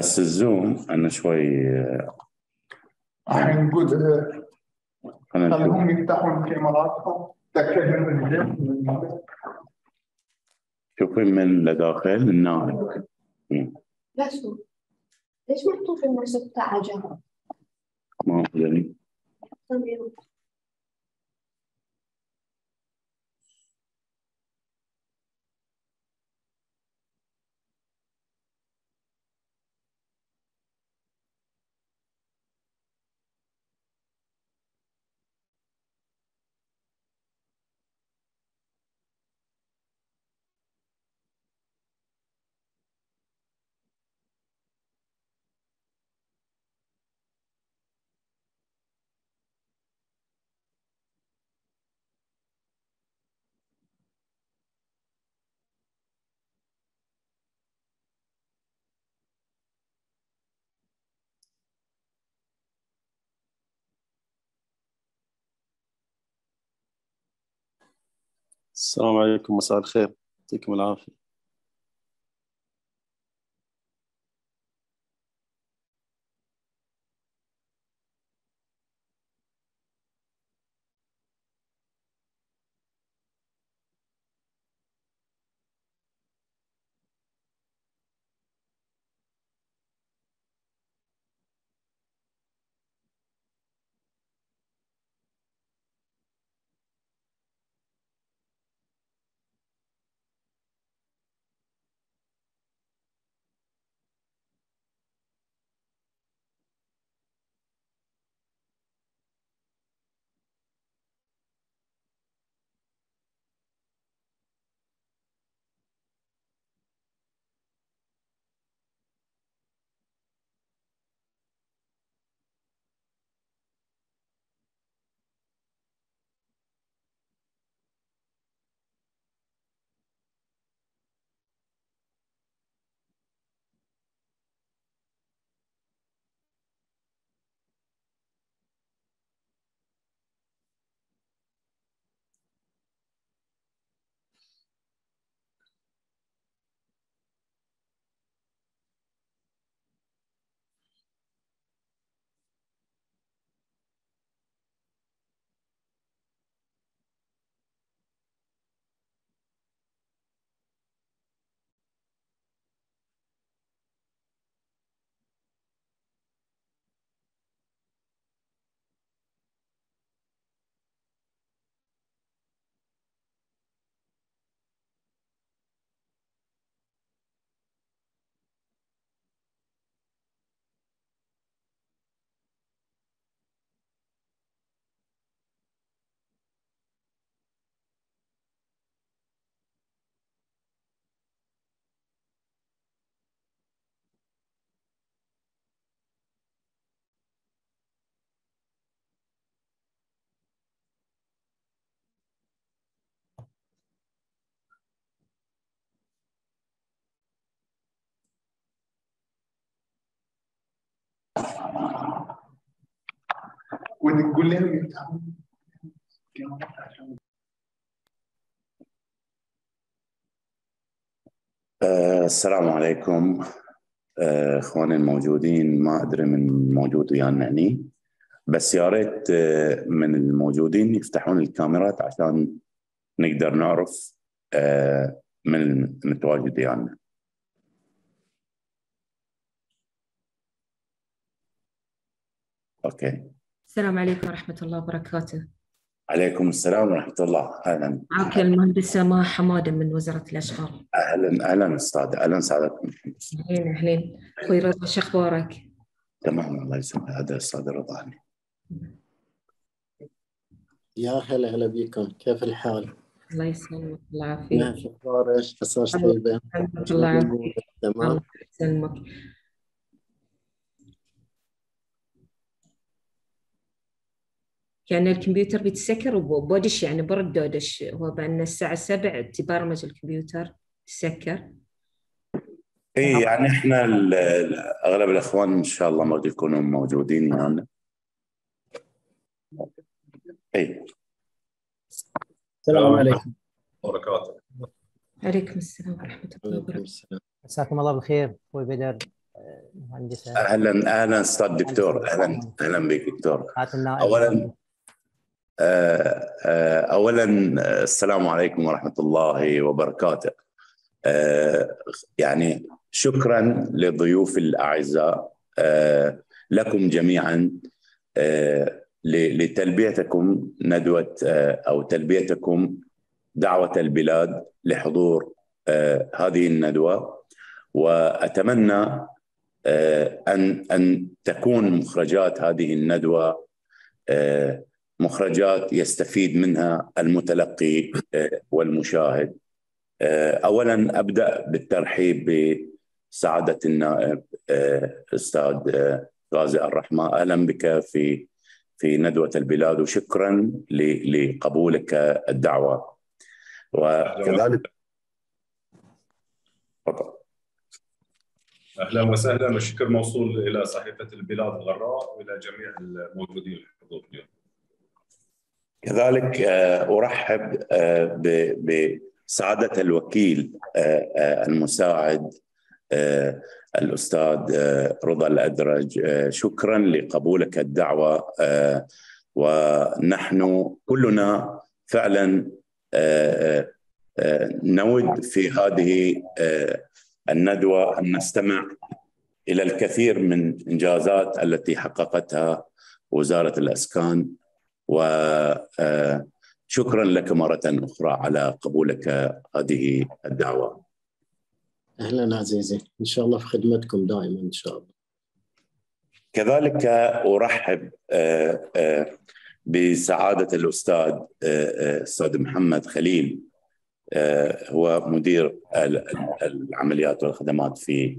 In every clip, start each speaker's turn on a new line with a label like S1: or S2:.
S1: بس الزوم أنا شوي آه،
S2: الحين آه،
S1: خلينا نشوف
S2: خليهم يفتحون كاميراتهم تأكد من
S1: شوفي من لداخل النائب مم.
S3: لا شو؟ ليش محطوط المرسل بتاع جنب؟
S1: ما هو
S4: السلام عليكم مساء الخير. يعطيكم العافية.
S2: لهم
S1: آه، السلام عليكم. آه، إخواني الموجودين ما أدري من موجود ويانا هني بس يا ريت آه، من الموجودين يفتحون الكاميرات عشان نقدر نعرف من المتواجد ويانا. أوكي.
S5: السلام عليكم ورحمة الله وبركاته.
S1: عليكم السلام ورحمة الله. أهلا.
S5: معك المهندسة مها حمادة من وزارة الأشغال.
S1: أهلا أهلا أستاذ أهلا سعادتكم
S5: أهلين أهلين. أخوي رضا شو أخبارك؟
S1: تمام الله يسلمك. هذا أستاذ رضا.
S6: يا هلا هلا بكم. كيف الحال؟
S5: الله يسلمك. الله يعافيك.
S6: ما في أخبارك عساك طيبة؟
S5: الله يعافيك
S6: تمام؟
S5: الله يسلمك. كأن الكمبيوتر بيتسكر وبودش يعني برد دودش. هو بأن الساعة 7 تبرمج الكمبيوتر تسكر.
S1: اي يعني إحنا أغلب الأخوان إن شاء الله موجود يكونوا موجودين يعني. اي
S6: السلام عليكم.
S7: وبركاته.
S5: عليكم السلام ورحمة الله وبركاته.
S8: مساكم الله بالخير أخوي بدر
S7: مهندسة
S1: أهلا أهلا أستاذ دكتور. أهلا. أهلا بك دكتور. اولا اولا آه، السلام عليكم ورحمة الله وبركاته. آه، يعني شكرا لضيوف الأعزاء آه، لكم جميعا آه، لتلبيتكم ندوة آه، أو تلبيتكم دعوة البلاد لحضور آه، هذه الندوة. وأتمنى آه، ان أن تكون مخرجات هذه الندوة آه، مخرجات يستفيد منها المتلقي آه، والمشاهد. آه، اولا أبدأ بالترحيب بسعادة النائب آه، أستاذ غازي الرحمه أهلا بك في في ندوة البلاد وشكرا ل- لقبولك الدعوة. وكذلك تفضل.
S8: أهلا وسهلا والشكر موصول إلى صحيفة البلاد الغراء وإلى جميع الموجودين في الحضور اليوم.
S1: كذلك آه، أرحب آه، بسعاده الوكيل آه، المساعد الأستاذ رضا الأدرج. شكرا لقبولك الدعوة ونحن كلنا فعلا نود في هذه الندوة أن نستمع إلى الكثير من إنجازات التي حققتها وزارة الأسكان. وشكرا لك مرة أخرى على قبولك هذه الدعوة.
S6: أهلا عزيزي. إن شاء الله في خدمتكم دائما إن شاء الله.
S1: كذلك أرحب آه، آه، بسعادة الأستاذ آه، آه، أستاذ محمد خليل آه، هو مدير ال- ال- العمليات والخدمات في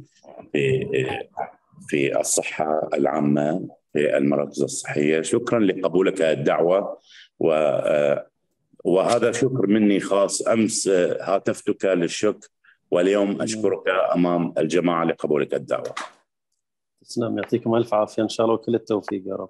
S1: في الصحة العامة. المراكز الصحية. شكرا لقبولك الدعوة و آه، وهذا شكر مني خاص أمس آه، هاتفتك للشكر واليوم أشكرك أمام الجماعة لقبولك الدعوة.
S4: تسلم يعطيكم ألف عافية إن شاء الله وكل التوفيق يا رب.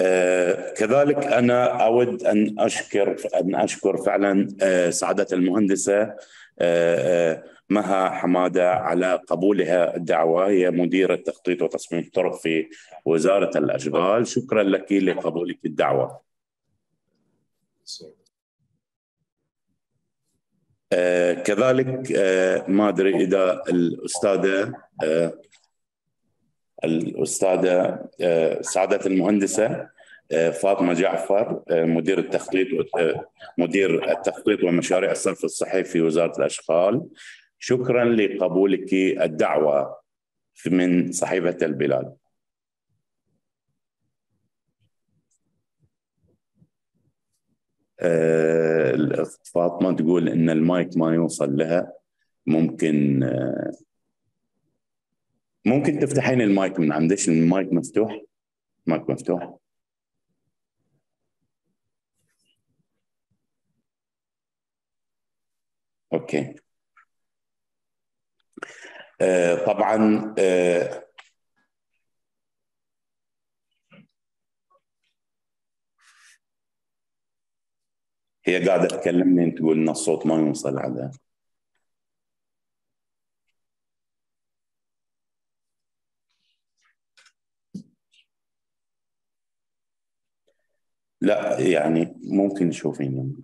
S1: آه، كذلك أنا أود أن أشكر أن أشكر فعلا آه، سعادة المهندسة آه، آه، مها حمادة على قبولها الدعوة. هي مديرة تخطيط وتصميم الطرق في وزارة الأشغال. شكرا لك لقبولك الدعوه آه، كذلك آه، ما أدري إذا الأستاذة آه، الأستاذة آه، سعادة المهندسة آه، فاطمة جعفر آه، مدير التخطيط مدير التخطيط ومشاريع الصرف الصحي في وزارة الأشغال. شكرا لقبولك الدعوة من صحيفة البلاد. الأخت فاطمة تقول إن المايك ما يوصل لها. ممكن آه، ممكن تفتحين المايك من عندك؟ المايك مفتوح؟ مايك مفتوح. okay. طبعا آه هي قاعدة تكلمني تقول إن الصوت ما يوصل على لا يعني ممكن تشوفين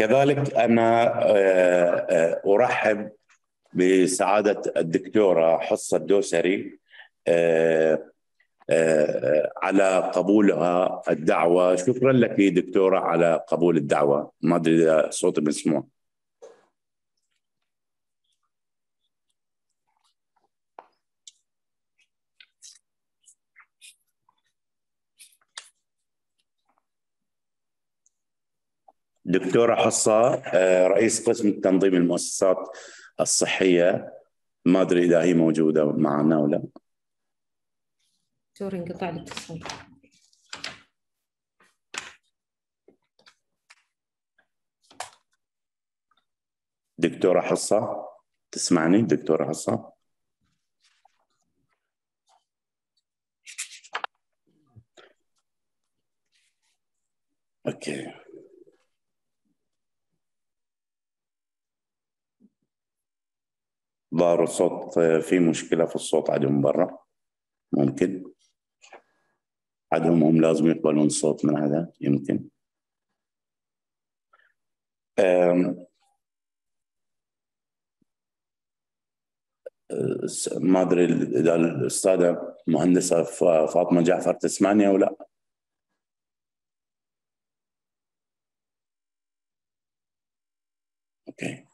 S1: كذلك أنا آه، آه، أرحب بسعادة الدكتورة حصة الدوسري آه، على قبولها الدعوة. شكرا لك دكتورة على قبول الدعوة. ما أدري إذا صوتي مسموع دكتورة حصة آه، رئيس قسم تنظيم المؤسسات الصحية. ما أدري إذا هي موجودة معنا ولا
S5: دكتور انقطع الاتصال.
S1: دكتورة حصة تسمعني؟ دكتورة حصة. أوكي. ظهر الصوت في مشكلة في الصوت عندهم برا. ممكن. عندهم هم لازم يقبلون الصوت من هذا يمكن. أه، ما أدري إذا الأستاذة مهندسة فاطمة جعفر تسمعني أو لا أوكي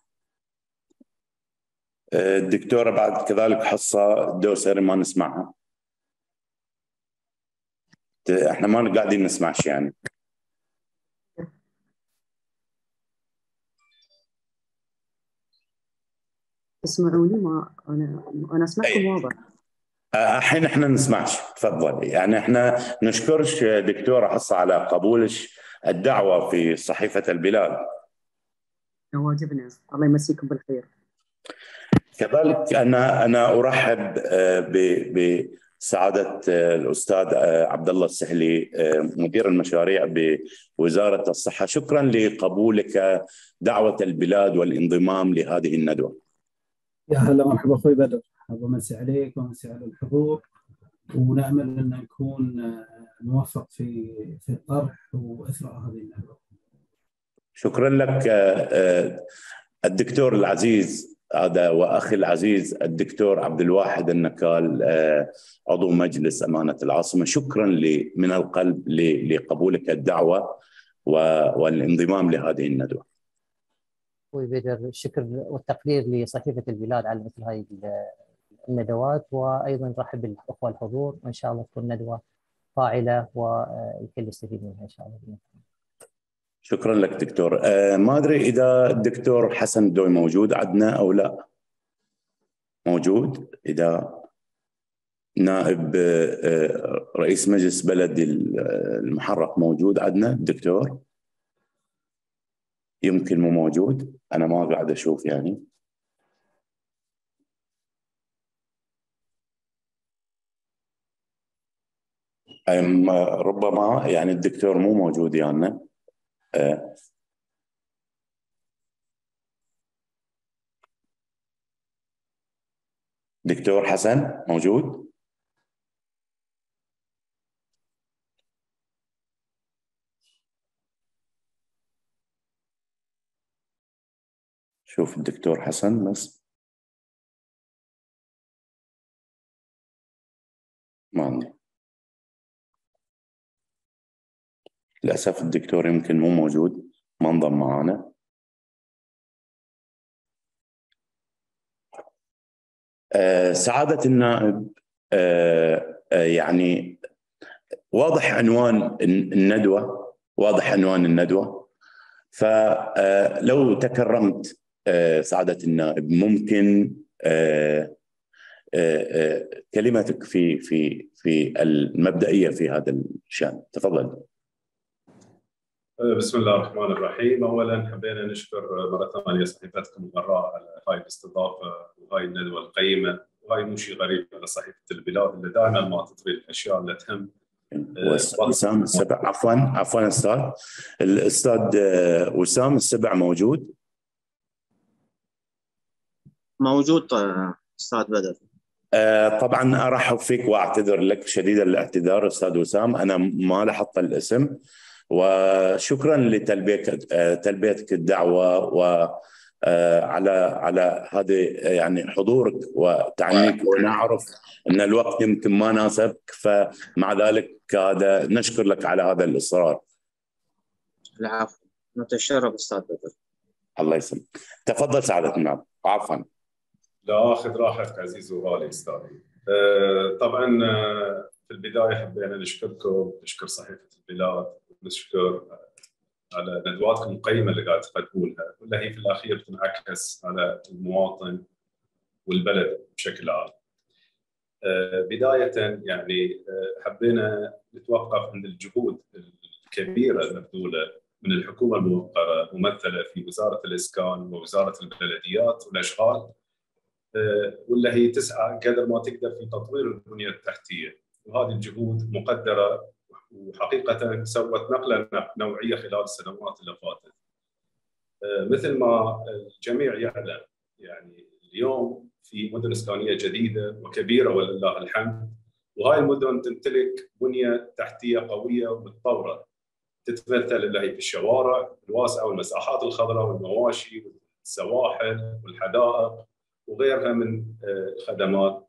S1: أه، الدكتورة بعد كذلك حصة الدوسري ما نسمعها. إحنا ما قاعدين نسمع شيء يعني.
S7: تسمعوني ما أنا أنا
S1: أسمعكم.
S7: واضح.
S1: الحين إحنا نسمعش تفضلي. يعني إحنا نشكرش دكتورة حصة على قبولش الدعوة في صحيفة البلاد.
S7: واجبنا الله يمسيكم بالخير.
S1: كذلك أنا أنا أرحب آه، ب- بسعادة آه، الأستاذ آه، عبد الله السهلي مدير المشاريع بوزارة الصحة. شكرا لقبولك دعوة البلاد والانضمام لهذه الندوة.
S9: يا هلا مرحبا أخوي بدر. حاب امسي عليك وامسي على الحضور. ونأمل أن نكون نوفق في في الطرح وإثراء هذه الندوة.
S1: شكرا لك الدكتور العزيز هذا وأخي العزيز الدكتور عبد الواحد النكال آه، عضو مجلس أمانة العاصمة. شكرا ل- من القلب لقبولك الدعوة والانضمام لهذه الندوة.
S10: أخوي بدر الشكر والتقدير لصحيفة البلاد على مثل هاي الندوات. وأيضا نرحب بالأخوة الحضور وإن شاء الله تكون ندوة فاعلة والكل يستفيد منها إن شاء الله.
S1: شكرا لك دكتور. آه، ما أدري إذا الدكتور حسن دوي موجود عندنا أو لا. موجود. إذا نائب آه، آه، رئيس مجلس بلد المحرق موجود عندنا الدكتور يمكن مو موجود. أنا ما قاعد أشوف يعني. ربما يعني الدكتور مو موجود يعني دكتور حسن موجود؟ شوف الدكتور حسن بس. ما عندي. للأسف الدكتور يمكن مو موجود ما انضم معانا. آه، سعادة النائب آه، آه، يعني واضح عنوان الندوة واضح عنوان الندوة. فلو تكرمت سعادة النائب ممكن كلمتك في في في المبدئية في هذا الشأن. تفضل.
S8: بسم الله الرحمن الرحيم. اولا حبينا نشكر مرة ثانية صحيفتكم الغراء على هاي الاستضافة وهاي الندوة القيمة. وهاي مو شيء غريب على صحيفة البلاد اللي دائما ما تطري الأشياء اللي تهم
S1: وسام السبع عفوا عفوا أستاذ. الأستاذ آه، وسام السبع موجود؟
S11: موجود آه، أستاذ بدر.
S1: آه، طبعا أرحب فيك وأعتذر لك شديد الاعتذار أستاذ وسام. أنا ما لاحظت الاسم. وشكرا لتلبيتك آه، تلبيتك الدعوة و آه، على على هذه يعني حضورك وتعنيك. وأنا اعرف إن الوقت يمكن ما ناسبك فمع ذلك هذا نشكر لك على هذا الإصرار.
S11: العفو. نتشرف أستاذ بدر.
S1: الله يسلمك. تفضل سعادة النائب عفوا.
S8: لا آخذ راحتك عزيز وغالي أستاذي. آه، طبعا في البداية حبينا نشكركم نشكر صحيفة البلاد. ونشكر على ندواتكم القيمه اللي قاعد تقدمونها واللي هي في الأخير تنعكس على المواطن والبلد بشكل عام. آه، بداية يعني آه، حبينا نتوقف عند الجهود الكبيرة المبذولة من الحكومة الموقرة ممثلة في وزارة الإسكان ووزارة البلديات والأشغال آه، واللي هي تسعى قدر ما تقدر في تطوير البنية التحتية وهذه الجهود مقدرة وحقيقة سوت نقلة نوعية خلال السنوات اللي فاتت. آه، مثل ما الجميع يعلم يعني اليوم في مدن اسكانيه جديدة وكبيرة ولله الحمد وهاي المدن تمتلك بنية تحتية قوية ومتطورة تتمثل اللي هي في الشوارع الواسعه والمساحات الخضراء والمواشي والسواحل والحدائق وغيرها من الخدمات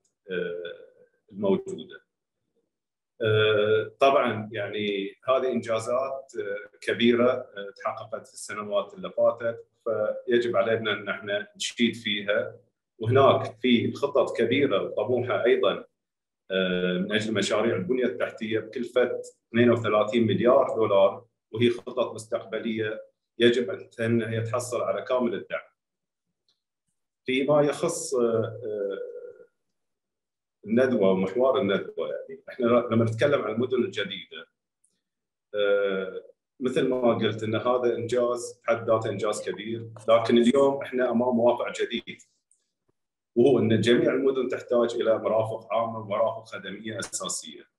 S8: الموجودة. طبعا يعني هذه إنجازات كبيرة تحققت في السنوات اللي فاتت فيجب علينا أن إحنا نشيد فيها وهناك في خطط كبيرة وطموحة أيضا من أجل مشاريع البنية التحتية بكلفه 32 مليار دولار وهي خطط مستقبلية يجب أن هي تحصل على كامل الدعم. فيما يخص الندوة ومحور الندوة يعني. إحنا لما نتكلم عن المدن الجديدة مثل ما قلت إن هذا إنجاز بحد ذاته إنجاز كبير لكن اليوم إحنا أمام واقع جديد وهو إن جميع المدن تحتاج إلى مرافق عامة ومرافق خدمية أساسية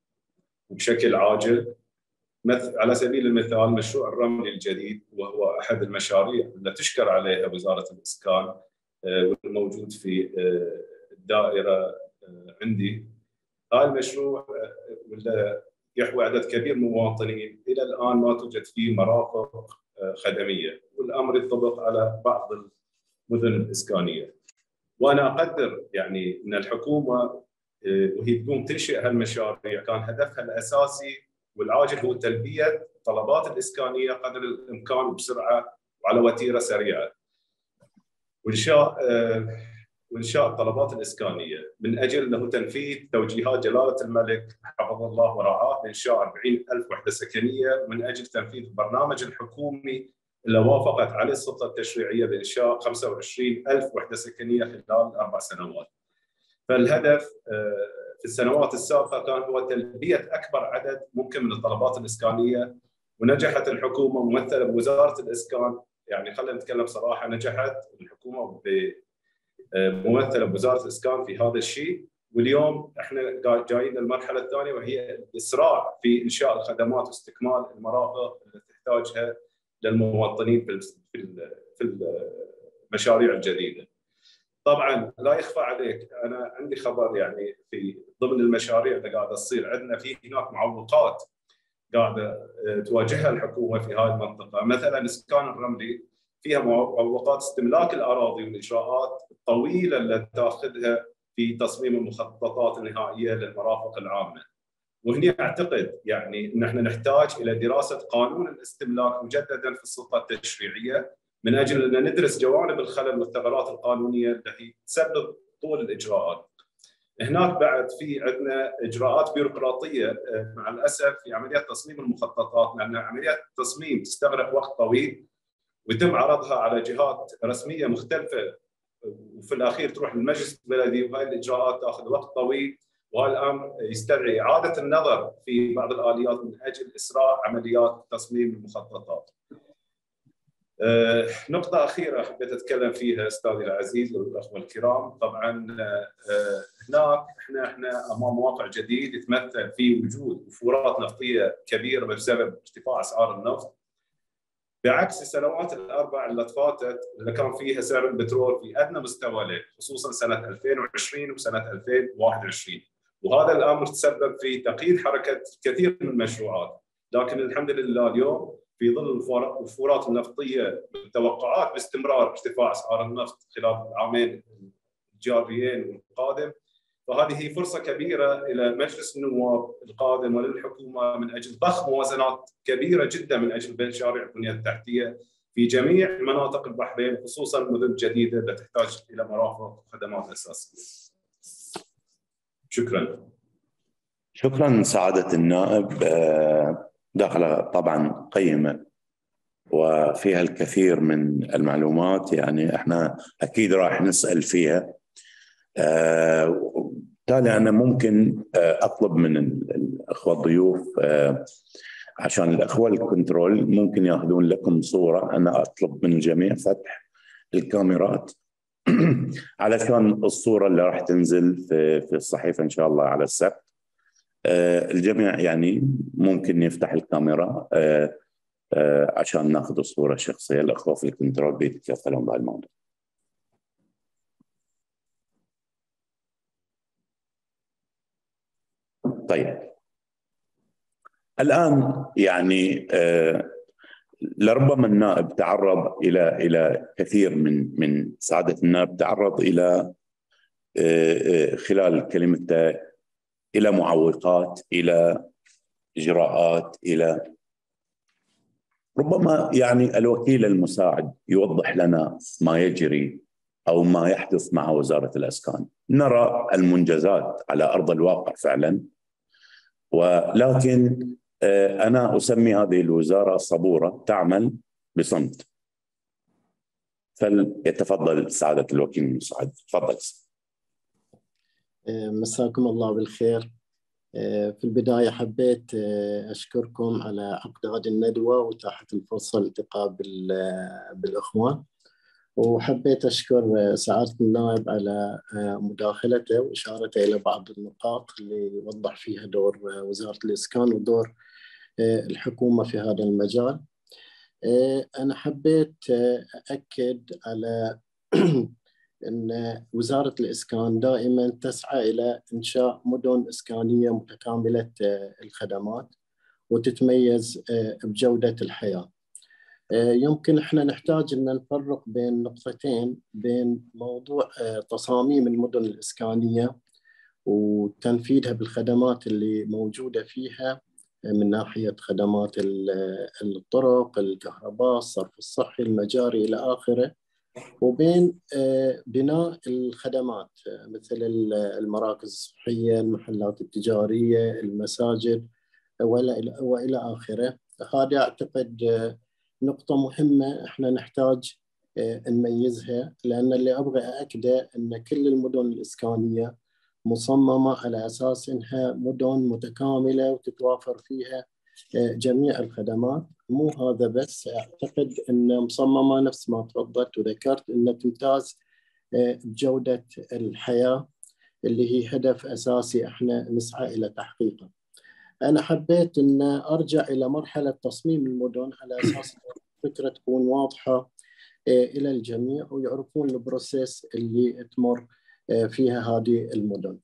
S8: وبشكل عاجل. على سبيل المثال مشروع الرمل الجديد وهو أحد المشاريع اللي تشكر عليها وزارة الإسكان والموجود في الدائرة عندي. هذا المشروع واللي يحوي عدد كبير من المواطنين إلى الآن ما توجد فيه مرافق خدمية. والأمر ينطبق على بعض المدن الإسكانية. وأنا أقدر يعني ان الحكومة وهي تقوم تنشئ هالمشاريع. كان هدفها الأساسي والعاجل هو تلبية الطلبات الإسكانية قدر الإمكان بسرعة وعلى وتيرة سريعة. وانشاء وإنشاء الطلبات الإسكانية. من أجل له تنفيذ توجيهات جلاله الملك حفظه الله ورعاه بانشاء 40000 وحدة سكنية. من أجل تنفيذ البرنامج الحكومي اللي وافقت عليه السلطة التشريعية بإنشاء 25000 وحدة سكنية خلال أربع سنوات. فالهدف في السنوات السابقة كان هو تلبية أكبر عدد ممكن من الطلبات الإسكانية. ونجحت الحكومة ممثلة بوزارة الإسكان. يعني خلينا نتكلم صراحة نجحت الحكومة ممثله بوزاره الإسكان في هذا الشيء واليوم إحنا جايين للمرحلة الثانية وهي الإسراع في إنشاء الخدمات واستكمال المرافق اللي تحتاجها للمواطنين في في المشاريع الجديدة. طبعا لا يخفى عليك أنا عندي خبر يعني في ضمن المشاريع اللي قاعدة تصير عندنا في هناك معوقات قاعدة تواجهها الحكومة في هذه المنطقة مثلا الاسكان الرملي فيها معوقات استملاك الأراضي والإجراءات الطويله اللي تأخذها في تصميم المخططات النهائية للمرافق العامة. وهنا أعتقد يعني ان إحنا نحتاج إلى دراسة قانون الاستملاك مجددا في السلطة التشريعية من أجل ان ندرس جوانب الخلل والثغرات القانونية التي تسبب طول الإجراءات. هناك بعد في عندنا إجراءات بيروقراطية مع الأسف في عمليات تصميم المخططات لأن عمليات التصميم تستغرق وقت طويل ويتم عرضها على جهات رسمية مختلفة وفي الأخير تروح للمجلس البلدي وهذه الإجراءات تأخذ وقت طويل وهذا الامر يستدعي إعادة النظر في بعض الآليات من أجل اسراع عمليات تصميم المخططات. أه نقطة أخيرة حبيت أتكلم فيها أستاذي العزيز والأخوة الكرام، طبعا أه هناك إحنا إحنا أمام واقع جديد يتمثل في وجود وفورات نفطية كبيرة بسبب ارتفاع أسعار النفط. بعكس السنوات الأربع اللي فاتت اللي كان فيها سعر البترول في أدنى مستوى له خصوصا سنة 2020 وسنة 2021 وهذا الأمر تسبب في تقييد حركة كثير من المشروعات. لكن الحمد لله اليوم في ظل الفورات النفطية التوقعات باستمرار ارتفاع أسعار النفط خلال العامين الجاريين القادم فهذه هي فرصة كبيرة إلى مجلس النواب القادم وللحكومة من أجل ضخ موازنات كبيرة جدا من أجل مشاريع البنية التحتية في جميع مناطق البحرين خصوصا المدن الجديده التي تحتاج إلى مرافق وخدمات أساسية. شكرا.
S1: شكرا سعادة النائب داخله طبعا قيمة وفيها الكثير من المعلومات يعني إحنا أكيد راح نسأل فيها بالتالي أنا ممكن أطلب من الأخوة الضيوف عشان الأخوة الكنترول ممكن يأخذون لكم صورة. أنا أطلب من الجميع فتح الكاميرات علشان الصورة اللي راح تنزل في في الصحيفة إن شاء الله على السبت. الجميع يعني ممكن يفتح الكاميرا عشان نأخذ الصورة الشخصية. الأخوة في الكنترول بيتكفلون بهالموضوع طيب. الآن يعني آه، لربما النائب تعرض إلى إلى كثير من من سعادة النائب تعرض إلى آه، آه، خلال كلمته إلى معوقات إلى اجراءات إلى ربما يعني الوكيل المساعد يوضح لنا ما يجري أو ما يحدث مع وزارة الأسكان. نرى المنجزات على أرض الواقع فعلا. ولكن آه، أنا أسمي هذه الوزارة صبورة تعمل بصمت. فليتفضل سعادة الوكيل المساعد تفضل.
S6: آه، مساكم الله بالخير. آه، في البداية حبيت أشكركم على عقد هذه الندوة وإتاحة الفرصة لالتقاء بالإخوان. وحبيت أشكر سعادة النائب على مداخلته وإشارته إلى بعض النقاط اللي وضح فيها دور وزارة الإسكان ودور الحكومة في هذا المجال. أنا حبيت أكد على أن وزارة الإسكان دائما تسعى إلى إنشاء مدن إسكانية متكاملة الخدمات وتتميز بجودة الحياة. يمكن إحنا نحتاج إن نفرق بين نقطتين بين موضوع تصاميم المدن الإسكانية وتنفيذها بالخدمات اللي موجودة فيها من ناحية خدمات الطرق، الكهرباء، الصرف الصحي، المجاري إلى آخره وبين بناء الخدمات مثل المراكز الصحية، المحلات التجارية، المساجد والى آخره، هذا أعتقد نقطة مهمة إحنا نحتاج نميزها لأن اللي أبغى أأكده أن كل المدن الإسكانية مصممة على أساس أنها مدن متكاملة وتتوافر فيها جميع الخدمات. مو هذا بس أعتقد أن مصممة نفس ما تفضلت وذكرت أن تمتاز بجودة الحياة اللي هي هدف أساسي إحنا نسعى إلى تحقيقه. أنا حبيت إن أرجع إلى مرحلة تصميم المدن على أساس الفكرة تكون واضحة إلى الجميع ويعرفون البروسيس اللي تمر فيها هذه المدن.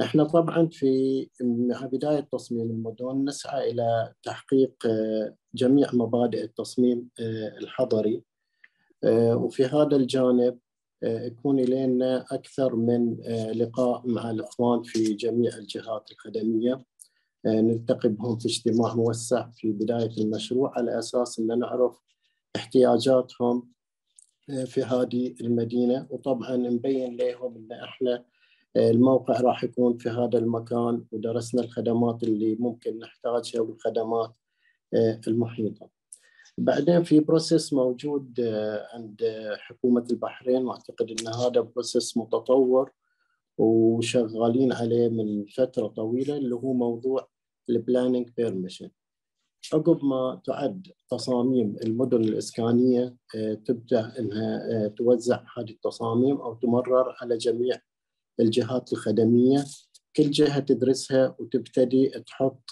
S6: إحنا طبعا في مع بداية تصميم المدن نسعى إلى تحقيق جميع مبادئ التصميم الحضري وفي هذا الجانب يكون لنا أكثر من لقاء مع الإخوان في جميع الجهات الخدميه نلتقي بهم في اجتماع موسع في بداية المشروع على أساس أن نعرف احتياجاتهم في هذه المدينة. وطبعا نبين لهم أن إحنا الموقع راح يكون في هذا المكان ودرسنا الخدمات اللي ممكن نحتاجها والخدمات المحيطة. بعدين في process موجود عند حكومة البحرين. واعتقد أن هذا process متطور وشغالين عليه من فترة طويلة اللي هو موضوع ال planning permission عقب ما تعد تصاميم المدن الإسكانية تبدأ أنها توزع هذه التصاميم أو تمرر على جميع الجهات الخدمية. كل جهة تدرسها وتبتدي تحط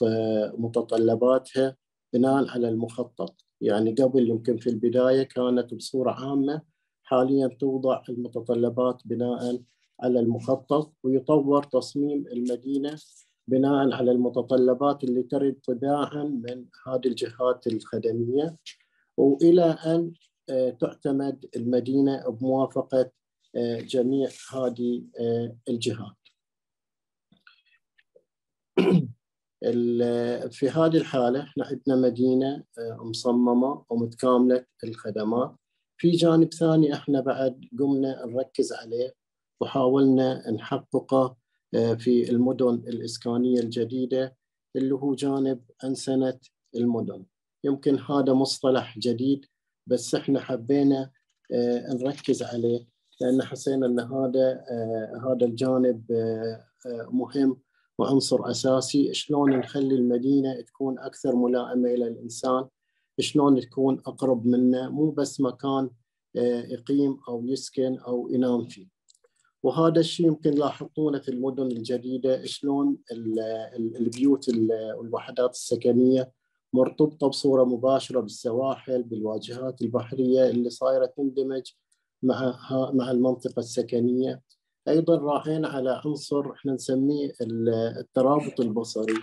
S6: متطلباتها بناء على المخطط. يعني قبل يمكن في البداية كانت بصورة عامة حاليا توضع المتطلبات بناء على المخطط ويطور تصميم المدينة بناء على المتطلبات اللي ترد تباعا من هذه الجهات الخدمية وإلى أن تعتمد المدينة بموافقة جميع هذه الجهات. في هذه الحالة إحنا عندنا مدينة مصممة ومتكاملة الخدمات. في جانب ثاني إحنا بعد قمنا نركز عليه وحاولنا نحققه في المدن الإسكانية الجديدة اللي هو جانب أنسنة المدن. يمكن هذا مصطلح جديد بس إحنا حبينا نركز عليه لأن حسينا أن هذا هذا الجانب مهم وعنصر أساسي. شلون نخلي المدينة تكون أكثر ملائمة إلى الإنسان؟ شلون تكون أقرب منه مو بس مكان يقيم أو يسكن أو ينام فيه. وهذا الشيء يمكن لاحظونه في المدن الجديدة شلون البيوت والوحدات السكنية مرتبطة بصورة مباشرة بالسواحل بالواجهات البحرية اللي صايرة تندمج مع مع المنطقة السكنية. أيضا راعينا على عنصر إحنا نسميه الترابط البصري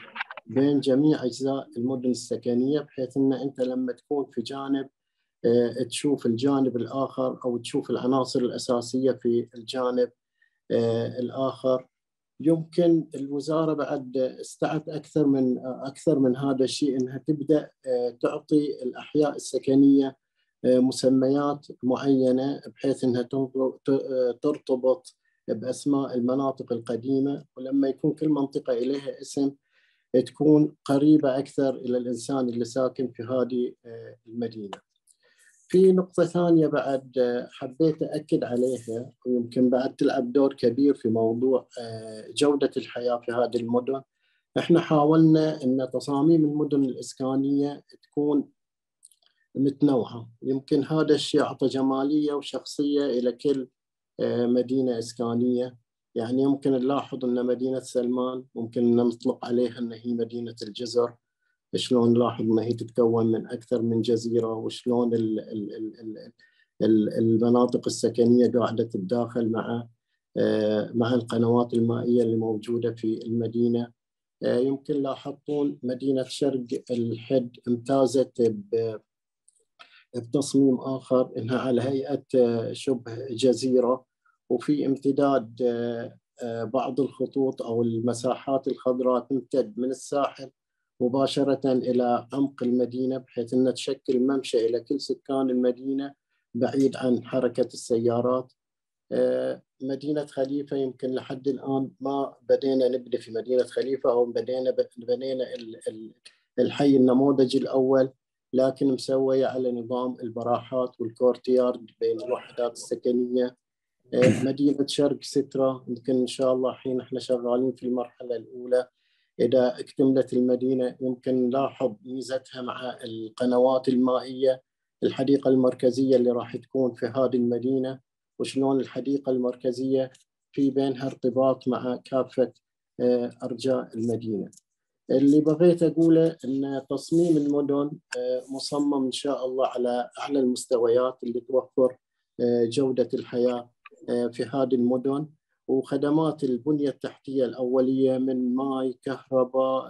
S6: بين جميع أجزاء المدن السكنية بحيث إن أنت لما تكون في جانب آه، تشوف الجانب الآخر أو تشوف العناصر الأساسية في الجانب الآخر يمكن الوزارة بعد استعت أكثر من أكثر من هذا الشيء إنها تبدأ آه، تعطي الأحياء السكنية مسميات معينة بحيث إنها ترتبط بأسماء المناطق القديمة ولما يكون كل منطقة إليها اسم تكون قريبة أكثر إلى الإنسان اللي ساكن في هذه المدينة. في نقطة ثانية بعد حبيت أكد عليها ويمكن بعد تلعب دور كبير في موضوع جودة الحياة في هذه المدن. إحنا حاولنا إن تصاميم المدن الإسكانية تكون متنوعة. يمكن هذا الشيء أعطى جمالية وشخصية إلى كل مدينة إسكانية. يعني يمكن نلاحظ إن مدينة سلمان ممكن ان نطلق عليها إن هي مدينة الجزر. شلون نلاحظ ان هي تتكون من أكثر من جزيرة وشلون ال ال ال ال المناطق السكنية قاعدة تتداخل مع مع القنوات المائية اللي موجودة في المدينة. يمكن لاحظون مدينة شرق الحد امتازت بتصميم آخر إنها على هيئة شبه جزيرة. وفي امتداد بعض الخطوط أو المساحات الخضراء تمتد من الساحل مباشرة إلى عمق المدينة بحيث أن تشكل ممشى إلى كل سكان المدينة بعيد عن حركة السيارات. مدينة خليفة يمكن لحد الآن ما بدينا نبني في مدينة خليفة أو بدينا بنينا الحي النموذجي الأول لكن مسوية على نظام البراحات والكورتيارد بين الوحدات السكنية. مدينة شرق سترة يمكن إن شاء الله حين إحنا شغالين في المرحلة الأولى. إذا اكتملت المدينة يمكن نلاحظ ميزتها مع القنوات المائية الحديقة المركزية اللي راح تكون في هذه المدينة وشلون الحديقة المركزية في بينها ارتباط مع كافة أرجاء المدينة. اللي بغيت أقوله أن تصميم المدن مصمم إن شاء الله على أعلى المستويات اللي توفر جودة الحياة في هذه المدن. وخدمات البنية التحتية الأولية من ماء كهرباء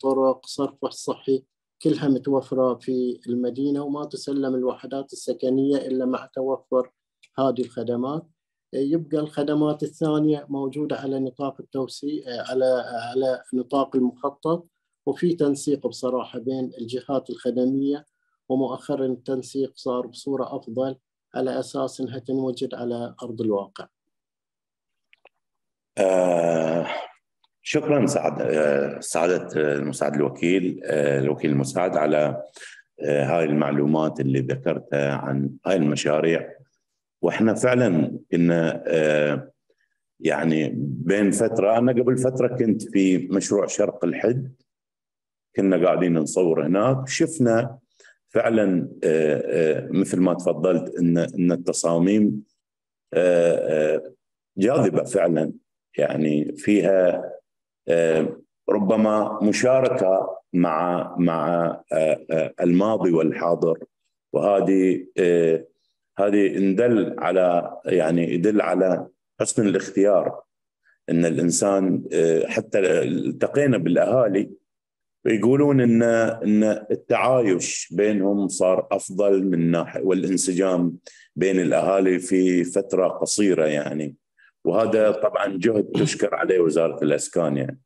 S6: طرق صرف صحي كلها متوفرة في المدينة وما تسلم الوحدات السكنية إلا مع توفر هذه الخدمات. يبقى الخدمات الثانية موجودة على نطاق التوسيع على على نطاق المخطط. وفي تنسيق بصراحة بين الجهات الخدمية ومؤخرا التنسيق صار بصورة أفضل على أساس أنها تنوجد على أرض الواقع.
S1: آه شكرا سعد آه سعادة المساعد الوكيل آه الوكيل المساعد على آه هاي المعلومات اللي ذكرتها عن هاي المشاريع. وإحنا فعلا كنا آه يعني بين فترة أنا قبل فترة كنت في مشروع شرق الحد. كنا قاعدين نصور هناك. شفنا فعلا آه آه مثل ما تفضلت إن إن التصاميم جاذبة فعلا. يعني فيها ربما مشاركة مع مع الماضي والحاضر. وهذه هذه ندل على يعني يدل على حسن الاختيار. إن الإنسان حتى التقينا بالأهالي يقولون إن إن التعايش بينهم صار أفضل من ناحية والانسجام بين الأهالي في فترة قصيرة يعني. وهذا طبعا جهد تشكر عليه وزارة الأسكان يعني.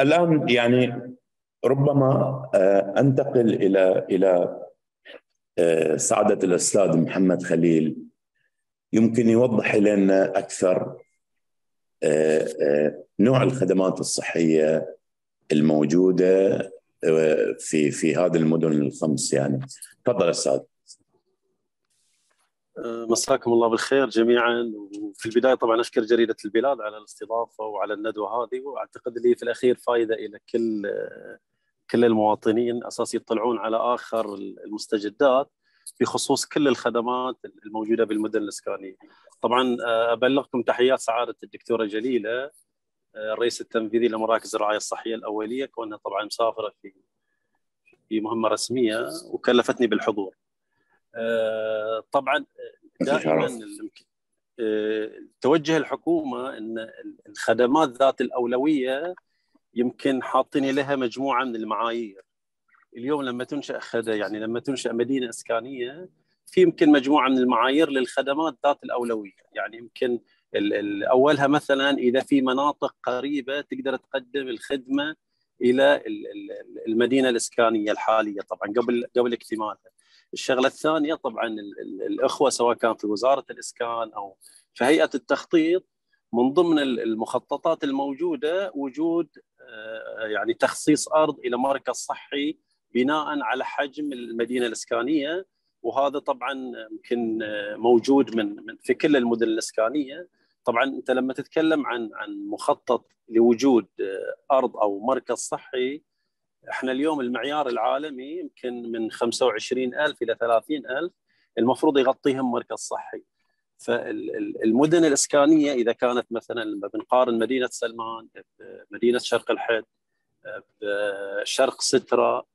S1: الآن يعني ربما أنتقل إلى إلى سعادة الأستاذ محمد خليل. يمكن يوضح لنا أكثر نوع الخدمات الصحية الموجودة في في هذه المدن الخمس يعني. تفضل أستاذ.
S4: مساكم الله بالخير جميعا وفي البداية طبعا أشكر جريدة البلاد على الاستضافة وعلى الندوة هذه وأعتقد لي في الأخير فائده إلى كل كل المواطنين أساس يطلعون على آخر المستجدات بخصوص كل الخدمات الموجودة بالمدن الإسكانية. طبعا أبلغكم تحيات سعادة الدكتورة جليلة الرئيس التنفيذي لمراكز الرعاية الصحية الأولية كونها طبعا مسافرة في في مهمة رسمية وكلفتني بالحضور. طبعا دائما آه، توجه الحكومة إن الخدمات ذات الأولوية يمكن حاطين لها مجموعة من المعايير. اليوم لما تنشأ خد يعني لما تنشأ مدينة إسكانية في يمكن مجموعة من المعايير للخدمات ذات الأولوية. يعني يمكن أولها مثلا إذا في مناطق قريبة تقدر تقدم الخدمة إلى المدينة الإسكانية الحالية طبعا قبل قبل اكتمالها. الشغلة الثانية طبعا الإخوة سواء كان في وزارة الإسكان أو في هيئة التخطيط من ضمن المخططات الموجودة وجود آه، يعني تخصيص أرض إلى مركز صحي بناء على حجم المدينة الإسكانية. وهذا طبعا يمكن موجود من في كل المدن الإسكانية. طبعا أنت لما تتكلم عن عن مخطط لوجود أرض أو مركز صحي إحنا اليوم المعيار العالمي يمكن من 25000 إلى 30000 المفروض يغطيهم مركز صحي. فالمدن الإسكانية إذا كانت مثلا لما بنقارن مدينة سلمان بمدينه شرق الحد بشرق سترة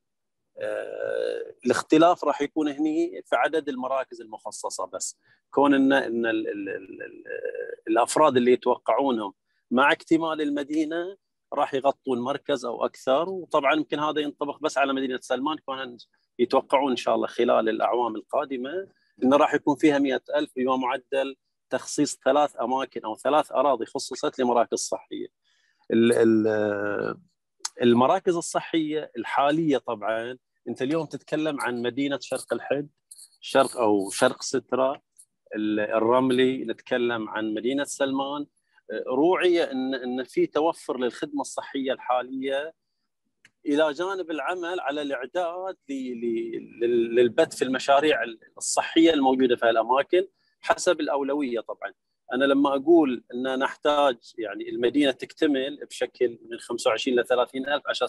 S4: الاختلاف راح يكون هني في عدد المراكز المخصصة بس. كون ان ال الأفراد اللي يتوقعونهم مع اكتمال المدينة راح يغطون مركز أو أكثر وطبعا يمكن هذا ينطبق بس على مدينة سلمان كون يتوقعون إن شاء الله خلال الأعوام القادمة إنه راح يكون فيها مئة ألف بما معدل تخصيص ثلاث أماكن أو ثلاث أراضي خصصت لمراكز صحية. المراكز الصحية الحالية طبعا أنت اليوم تتكلم عن مدينة شرق الحد شرق أو شرق سترة الرملي نتكلم عن مدينة سلمان روعيه إن إن في توفر للخدمة الصحية الحالية إلى جانب العمل على الإعداد للبث في المشاريع الصحية الموجودة في الاماكن حسب الأولوية طبعا. أنا لما أقول إن نحتاج يعني المدينة تكتمل بشكل من 25 ل 30 ألف عشان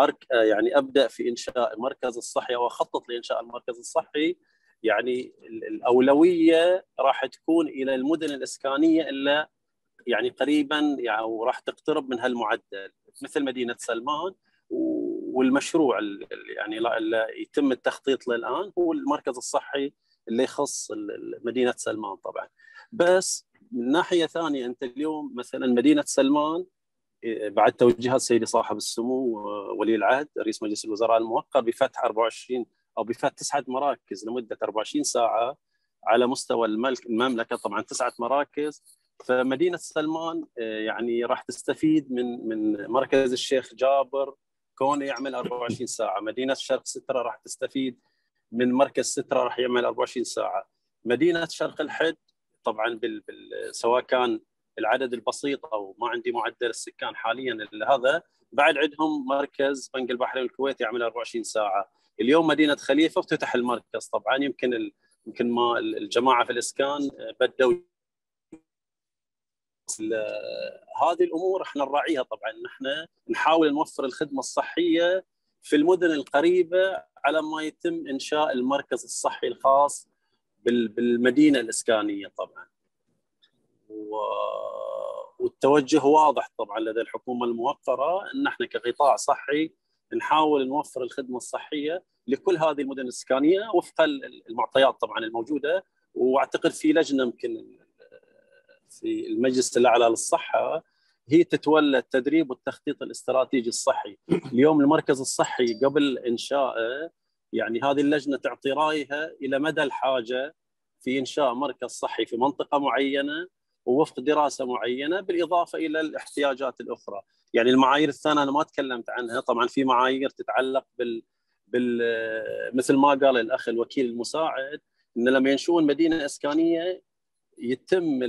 S4: أرك يعني أبدأ في إنشاء المركز الصحي أو أخطط لإنشاء المركز الصحي يعني الأولوية راح تكون إلى المدن الإسكانية إلا يعني قريبا يعني وراح تقترب من هالمعدل مثل مدينة سلمان والمشروع اللي يعني اللي يتم التخطيط له الان هو المركز الصحي اللي يخص مدينة سلمان طبعا. بس من ناحية ثانية أنت اليوم مثلا مدينة سلمان بعد توجيهات سيدي صاحب السمو ولي العهد رئيس مجلس الوزراء المؤقت بفتح 24 أو بفتح تسعة مراكز لمدة 24 ساعة على مستوى الملك المملكة طبعا تسعة مراكز. فمدينة سلمان يعني راح تستفيد من من مركز الشيخ جابر. كونه يعمل 24 ساعة، مدينة شرق سترة راح تستفيد من مركز سترة راح يعمل 24 ساعة، مدينة شرق الحد طبعا بال... بال... سواء كان العدد البسيط أو ما عندي معدل السكان حاليا هذا بعد عندهم مركز بنك البحرين الكويت يعمل 24 ساعة. اليوم مدينة خليفة افتتح المركز. طبعا يمكن ال... يمكن ما الجماعة في الإسكان بدوا هذه الأمور إحنا نراعيها طبعا. نحن نحاول نوفر الخدمة الصحية في المدن القريبة على ما يتم إنشاء المركز الصحي الخاص بالمدينة الإسكانية طبعا. والتوجه واضح طبعا لدى الحكومة الموقره إن إحنا كقطاع صحي نحاول نوفر الخدمة الصحية لكل هذه المدن الإسكانية وفق المعطيات طبعا الموجودة. وأعتقد في لجنة يمكن في المجلس الأعلى للصحة هي تتولى التدريب والتخطيط الاستراتيجي الصحي. اليوم المركز الصحي قبل إنشائه يعني هذه اللجنة تعطي رأيها إلى مدى الحاجة في إنشاء مركز صحي في منطقة معينة ووفق دراسة معينة بالإضافة إلى الاحتياجات الأخرى، يعني المعايير الثانية أنا ما تكلمت عنها، طبعا في معايير تتعلق بال بال مثل ما قال الأخ الوكيل المساعد إن لما ينشؤون مدينة إسكانية يتم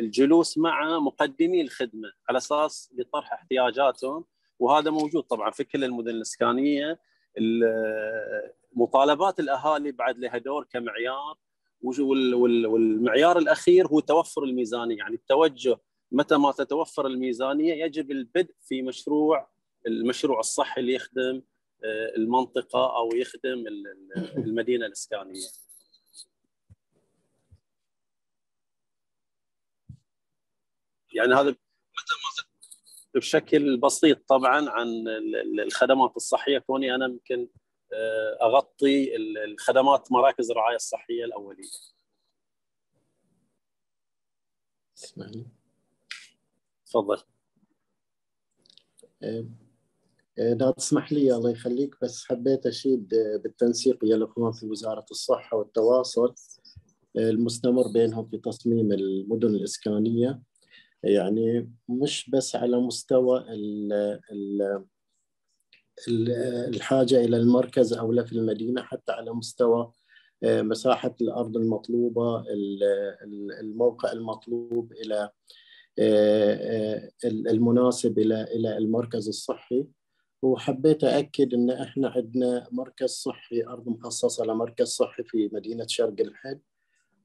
S4: الجلوس مع مقدمي الخدمة على أساس لطرح احتياجاتهم. وهذا موجود طبعا في كل المدن الإسكانية. مطالبات الأهالي بعد لها دور كمعيار والمعيار الأخير هو توفر الميزانية. يعني التوجه متى ما تتوفر الميزانية يجب البدء في مشروع المشروع الصحي اللي يخدم آه، المنطقة أو يخدم المدينة الإسكانية. يعني هذا بشكل بسيط طبعا عن الخدمات الصحية كوني أنا يمكن آه، أغطي الخدمات مراكز الرعاية الصحية الأولية.
S6: اسمعني
S4: تفضل.
S6: لا تسمح لي الله يخليك بس حبيت أشيد بالتنسيق يا الأخوان في وزارة الصحة والتواصل المستمر بينهم في تصميم المدن الإسكانية يعني مش بس على مستوى ال ال الحاجة إلى المركز أو لا في المدينة حتى على مستوى مساحة الأرض المطلوبة الموقع المطلوب إلى المناسب إلى إلى المركز الصحي. وحبيت أكد أن إحنا عندنا مركز صحي أرض مخصصة لمركز صحي في مدينة شرق الحد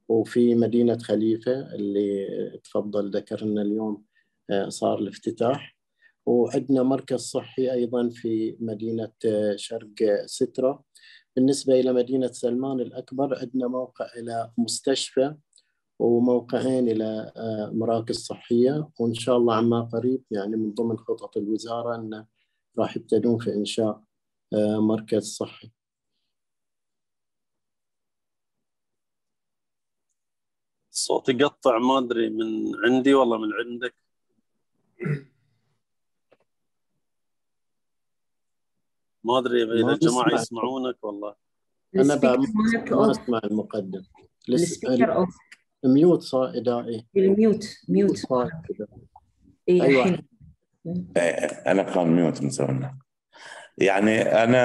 S6: وفي مدينة خليفة اللي تفضل ذكرنا اليوم صار الافتتاح. وعندنا مركز صحي أيضا في مدينة شرق سترة. بالنسبة إلى مدينة سلمان الأكبر عندنا موقع إلى مستشفى وموقعين إلى مراكز صحية. وإن شاء الله عما قريب يعني من ضمن خطط الوزارة أن راح يبتدون في إنشاء مركز صحي.
S4: الصوت يقطع ما أدري من عندي ولا من عندك. ما أدري إذا الجماعة يسمعونك والله.
S6: أنا ما اسمع المقدم.
S5: السبيكر أوف.
S6: ميوت صار ادائي
S5: الميوت ميوت
S6: أيوه.
S5: أيوه
S1: أنا كان ميوت مسوينا يعني أنا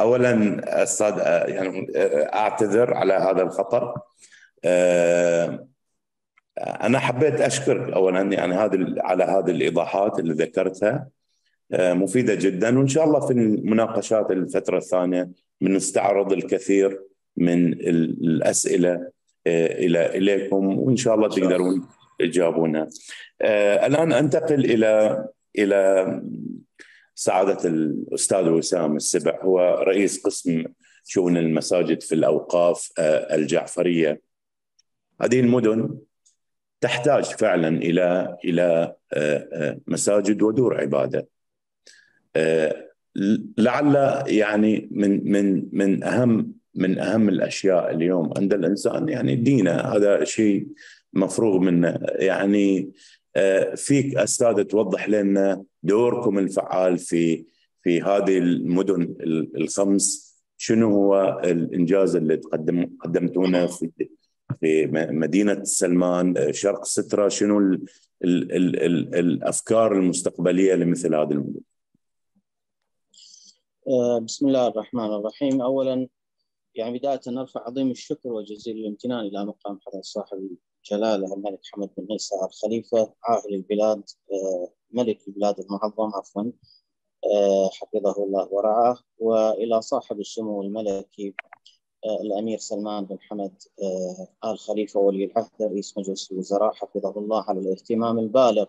S1: اولا أستاذ يعني أعتذر على هذا الخطا أنا حبيت أشكرك اولا يعني هذه على هذه الإيضاحات اللي ذكرتها مفيدة جدا وإن شاء الله في المناقشات الفترة الثانية بنستعرض الكثير من الأسئلة إلى إليكم وإن شاء الله تقدرون تجاوبونها. الآن أنتقل إلى إلى سعادة الأستاذ وسام السبع هو رئيس قسم شؤون المساجد في الأوقاف الجعفرية. هذه المدن تحتاج فعلا إلى إلى مساجد ودور عبادة. لعل يعني من من من أهم من أهم الأشياء اليوم عند الإنسان يعني دينه. هذا شيء مفروغ منه. يعني فيك أستاذ توضح لنا دوركم الفعال في في هذه المدن الخمس. شنو هو الإنجاز اللي تقدم قدمتونه في في مدينة سلمان شرق سترة شنو ال ال ال ال الأفكار المستقبلية لمثل هذه المدن؟
S11: بسم الله الرحمن الرحيم. اولا يعني بداية نرفع عظيم الشكر وجزيل الامتنان إلى مقام حضرة صاحب الجلالة الملك حمد بن عيسى الخليفه عاهل البلاد ملك البلاد المعظم عفوا حفظه الله ورعاه وإلى صاحب السمو الملكي الأمير سلمان بن حمد آل خليفة ولي العهد رئيس مجلس الوزراء حفظه الله على الاهتمام البالغ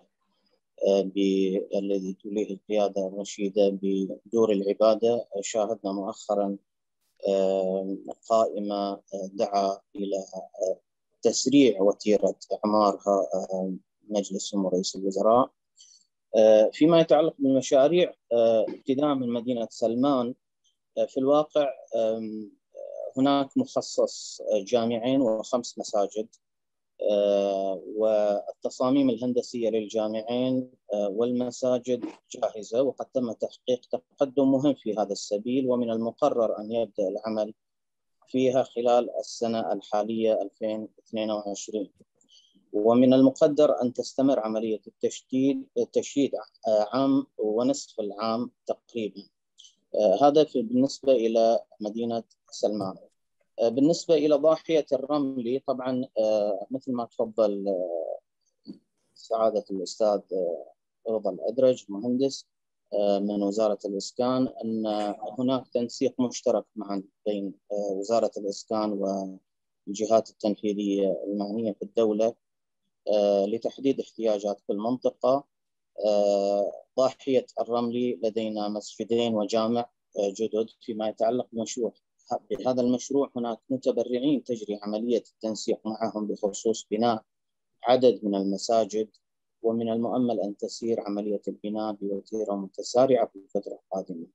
S11: الذي توليه القيادة الرشيدة بدور العبادة. شاهدنا مؤخرا قائمة دعا إلى تسريع وتيرة أعمارها مجلس سمو رئيس الوزراء. فيما يتعلق بالمشاريع ابتداء من مدينة سلمان في الواقع هناك مخصص جامعين وخمس مساجد والتصاميم الهندسية للجامعين والمساجد جاهزة وقد تم تحقيق تقدم مهم في هذا السبيل ومن المقرر أن يبدأ العمل فيها خلال السنة الحالية 2022 ومن المقدر أن تستمر عملية التشديد التشييد عام ونصف العام تقريبا. هذا بالنسبة إلى مدينة سلمان. بالنسبة إلى ضاحية الرملي طبعا مثل ما تفضل سعادة الأستاذ رضا الأدرج مهندس من وزارة الإسكان أن هناك تنسيق مشترك معا بين وزارة الإسكان والجهات التنفيذية المعنية في الدولة لتحديد احتياجات كل منطقة. ضاحية الرملي لدينا مسجدين وجامع جدد فيما يتعلق بمشروع. بهذا المشروع هناك متبرعين تجري عملية التنسيق معهم بخصوص بناء عدد من المساجد ومن المؤمل أن تسير عملية البناء بوتيرة متسارعة في الفترة القادمة.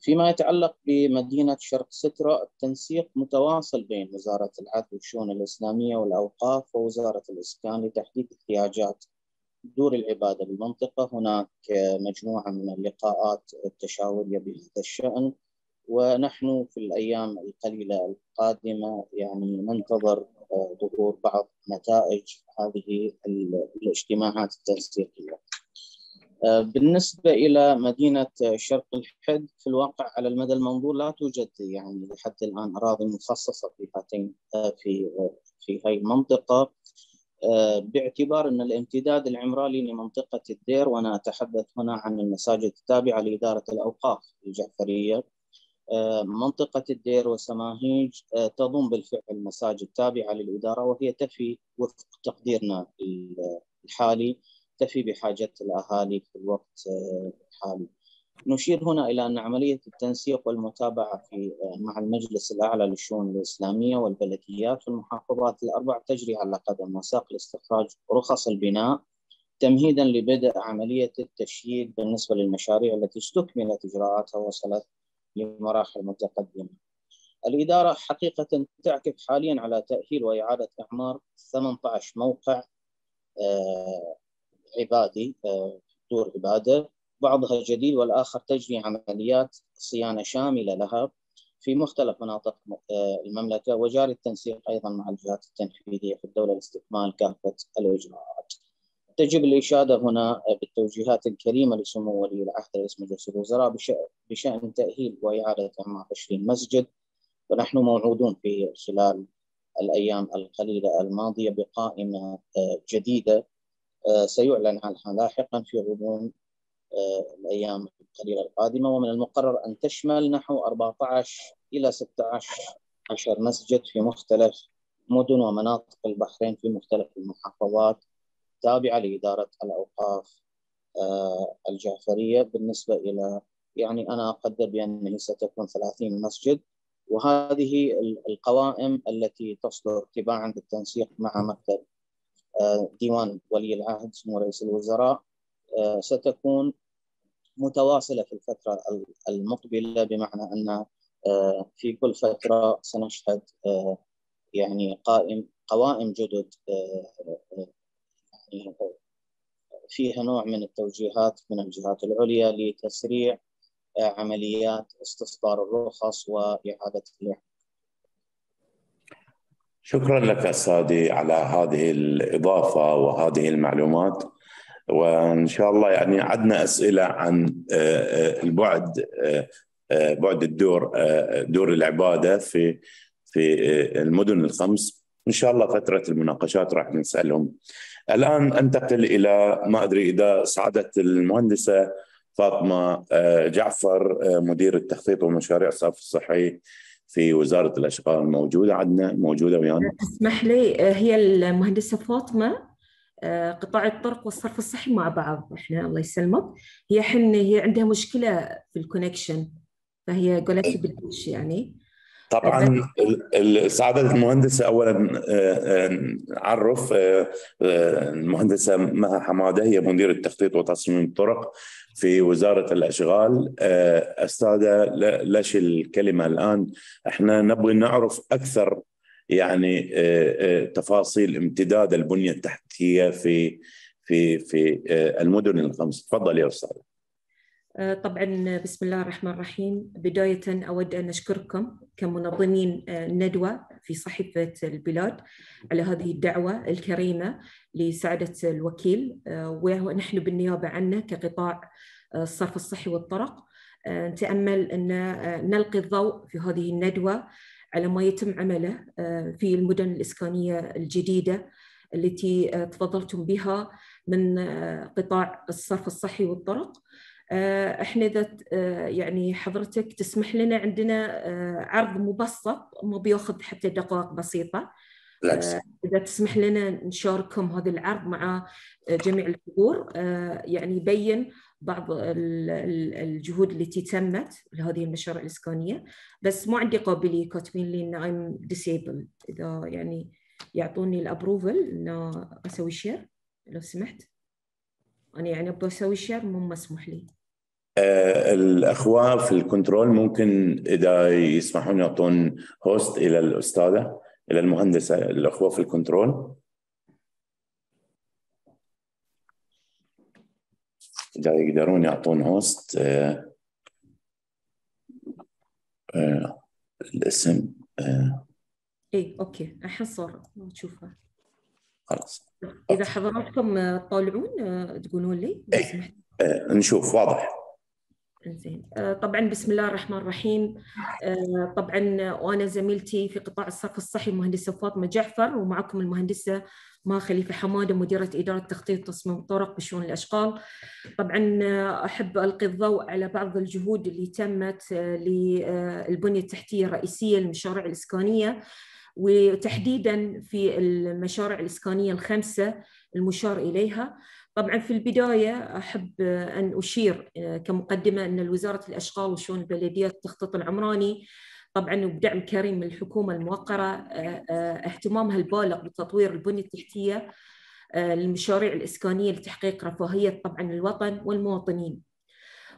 S11: فيما يتعلق بمدينة شرق سترة التنسيق متواصل بين وزارة العدل والشؤون الإسلامية والأوقاف ووزارة الإسكان لتحديد احتياجات دور العبادة بالمنطقة هناك مجموعة من اللقاءات التشاورية بهذا الشأن ونحن في الأيام القليلة القادمة يعني ننتظر ظهور بعض نتائج هذه الاجتماعات التنسيقية. بالنسبة إلى مدينة شرق الحد في الواقع على المدى المنظور لا توجد يعني لحد الآن أراضي مخصصة في هاتين في في هاي المنطقة. باعتبار أن الامتداد العمراني لمنطقة الدير وأنا أتحدث هنا عن المساجد التابعة لإدارة الأوقاف الجعفرية. منطقة الدير وسماهيج تضم بالفعل مساجد تابعة للإدارة وهي تفي وفق تقديرنا الحالي تفي بحاجة الأهالي في الوقت الحالي. نشير هنا إلى أن عملية التنسيق والمتابعة في مع المجلس الأعلى للشؤون الإسلامية والبلديات والمحافظات الأربع تجري على قدم وساق لاستخراج رخص البناء تمهيدا لبدء عملية التشييد بالنسبة للمشاريع التي استكملت إجراءاتها وصلت لمراحل متقدمة. الإدارة حقيقة تعكف حاليا على تأهيل وإعادة إعمار 18 موقع عبادي دور عبادة. بعضها جديد والآخر تجري عمليات صيانة شاملة لها في مختلف مناطق المملكة وجاري التنسيق أيضا مع الجهات التنفيذية في الدولة لاستكمال كافة الإجراءات. تجب الإشادة هنا بالتوجيهات الكريمة لسمو ولي العهد رئيس مجلس الوزراء بشأن تأهيل وإعادة إعمار 20 مسجد. ونحن موعودون في خلال الأيام القليلة الماضية بقائمة جديدة سيعلن عنها لاحقا في غضون الأيام القليلة القادمة. ومن المقرر أن تشمل نحو 14 إلى 16 عشر مسجد في مختلف مدن ومناطق البحرين في مختلف المحافظات تابعة لإدارة الأوقاف الجعفرية. بالنسبة إلى يعني أنا أقدر بأنه ستكون 30 مسجد. وهذه القوائم التي تصدر تباعا بالتنسيق مع مكتب ديوان ولي العهد سمو رئيس الوزراء. ستكون متواصلة في الفترة المقبلة بمعنى أن في كل فترة سنشهد يعني قائم قوائم جدد يعني فيها نوع من التوجيهات من الجهات العليا لتسريع عمليات استصدار الرخص وإعادة الإعادة
S1: شكرا لك أستاذي على هذه الإضافة وهذه المعلومات. وإن شاء الله يعني عندنا أسئلة عن البعد بعد الدور دور العبادة في في المدن الخمس. إن شاء الله فترة المناقشات راح نسألهم. الآن أنتقل إلى ما أدري إذا سعادة المهندسة فاطمة جعفر مدير التخطيط والمشاريع الصرف الصحي في وزارة الأشغال موجودة عندنا موجودة ويانا.
S5: تسمح لي هي المهندسة فاطمة؟ قطاع الطرق والصرف الصحي مع بعض. إحنا الله يسلمك. هي حن هي عندها مشكلة في الكونكشن فهي قالت لي بالدش يعني.
S1: طبعا سعادة المهندسة أولا نعرف المهندسة مها حمادة هي مدير التخطيط وتصميم الطرق في وزارة الأشغال. أستاذة ليش الكلمة الآن؟ إحنا نبغي نعرف أكثر يعني تفاصيل امتداد البنية التحتية في في في المدن الخمس. تفضل يا أستاذ.
S5: طبعا بسم الله الرحمن الرحيم. بداية أود أن أشكركم كمنظمين الندوة في صحيفة البلاد على هذه الدعوة الكريمة لسعادة الوكيل. ونحن بالنيابة عنه كقطاع الصرف الصحي والطرق. نتأمل أن نلقي الضوء في هذه الندوة. على ما يتم عمله في المدن الإسكانية الجديدة التي تفضلتم بها من قطاع الصرف الصحي والطرق. إحنا إذا يعني حضرتك تسمح لنا عندنا عرض مبسط ما بياخذ حتى دقائق بسيطة. إذا تسمح لنا نشارككم هذا العرض مع جميع الحضور يعني يبين بعض الجهود التي تمت لهذه المشاريع الإسكانية بس ما عندي قابلية كاتبين لي إن I'm disabled. إذا يعني يعطوني ال approval إن أسوي share لو سمحت. أنا يعني أبغى أسوي share مو مسموح لي.
S1: آه، الأخوة في ال control ممكن إذا يسمحون يعطون host إلى الأستاذة إلى المهندسة الأخوة في ال control. اذا يقدرون يعطون host آه، آه، الاسم
S5: اي okay. الحين صار تشوفه
S1: خلاص.
S5: إذا حضراتكم تطالعون تقولون لي
S1: إيه. نشوف واضح.
S5: زين طبعا بسم الله الرحمن الرحيم طبعا وأنا زميلتي في قطاع الصرف الصحي المهندسه فاطمة جعفر ومعكم المهندسة ما خليفة حماده مديره إدارة تخطيط تصميم الطرق بشؤون الأشغال. طبعا أحب ألقي الضوء على بعض الجهود اللي تمت للبنية التحتية الرئيسية للمشاريع الإسكانية وتحديدا في المشاريع الإسكانية الخمسه المشار إليها. طبعا في البداية أحب أن أشير كمقدمة أن وزارة الأشغال وشؤون البلديات التخطيط العمراني. طبعا وبدعم كريم من الحكومة الموقرة اهتمامها البالغ بتطوير البنية التحتية للمشاريع الإسكانية لتحقيق رفاهية طبعا الوطن والمواطنين.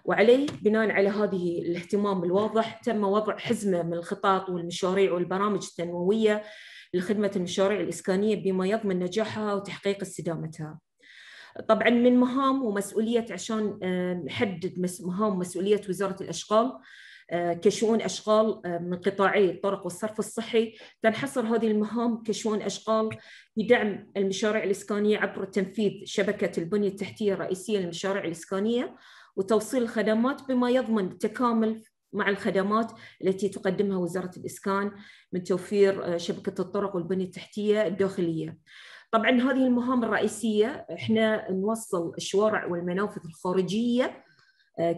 S5: وعليه بناء على هذه الاهتمام الواضح تم وضع حزمة من الخطط والمشاريع والبرامج التنموية لخدمة المشاريع الإسكانية بما يضمن نجاحها وتحقيق استدامتها. طبعا من مهام ومسؤولية عشان نحدد مهام مسؤولية وزارة الأشغال كشؤون أشغال من قطاعي الطرق والصرف الصحي تنحصر هذه المهام كشؤون أشغال بدعم المشاريع الإسكانية عبر تنفيذ شبكة البنية التحتية الرئيسية للمشاريع الإسكانية وتوصيل الخدمات بما يضمن التكامل مع الخدمات التي تقدمها وزارة الإسكان من توفير شبكة الطرق والبنية التحتية الداخلية. طبعا هذه المهام الرئيسية إحنا نوصل الشوارع والمنافذ الخارجية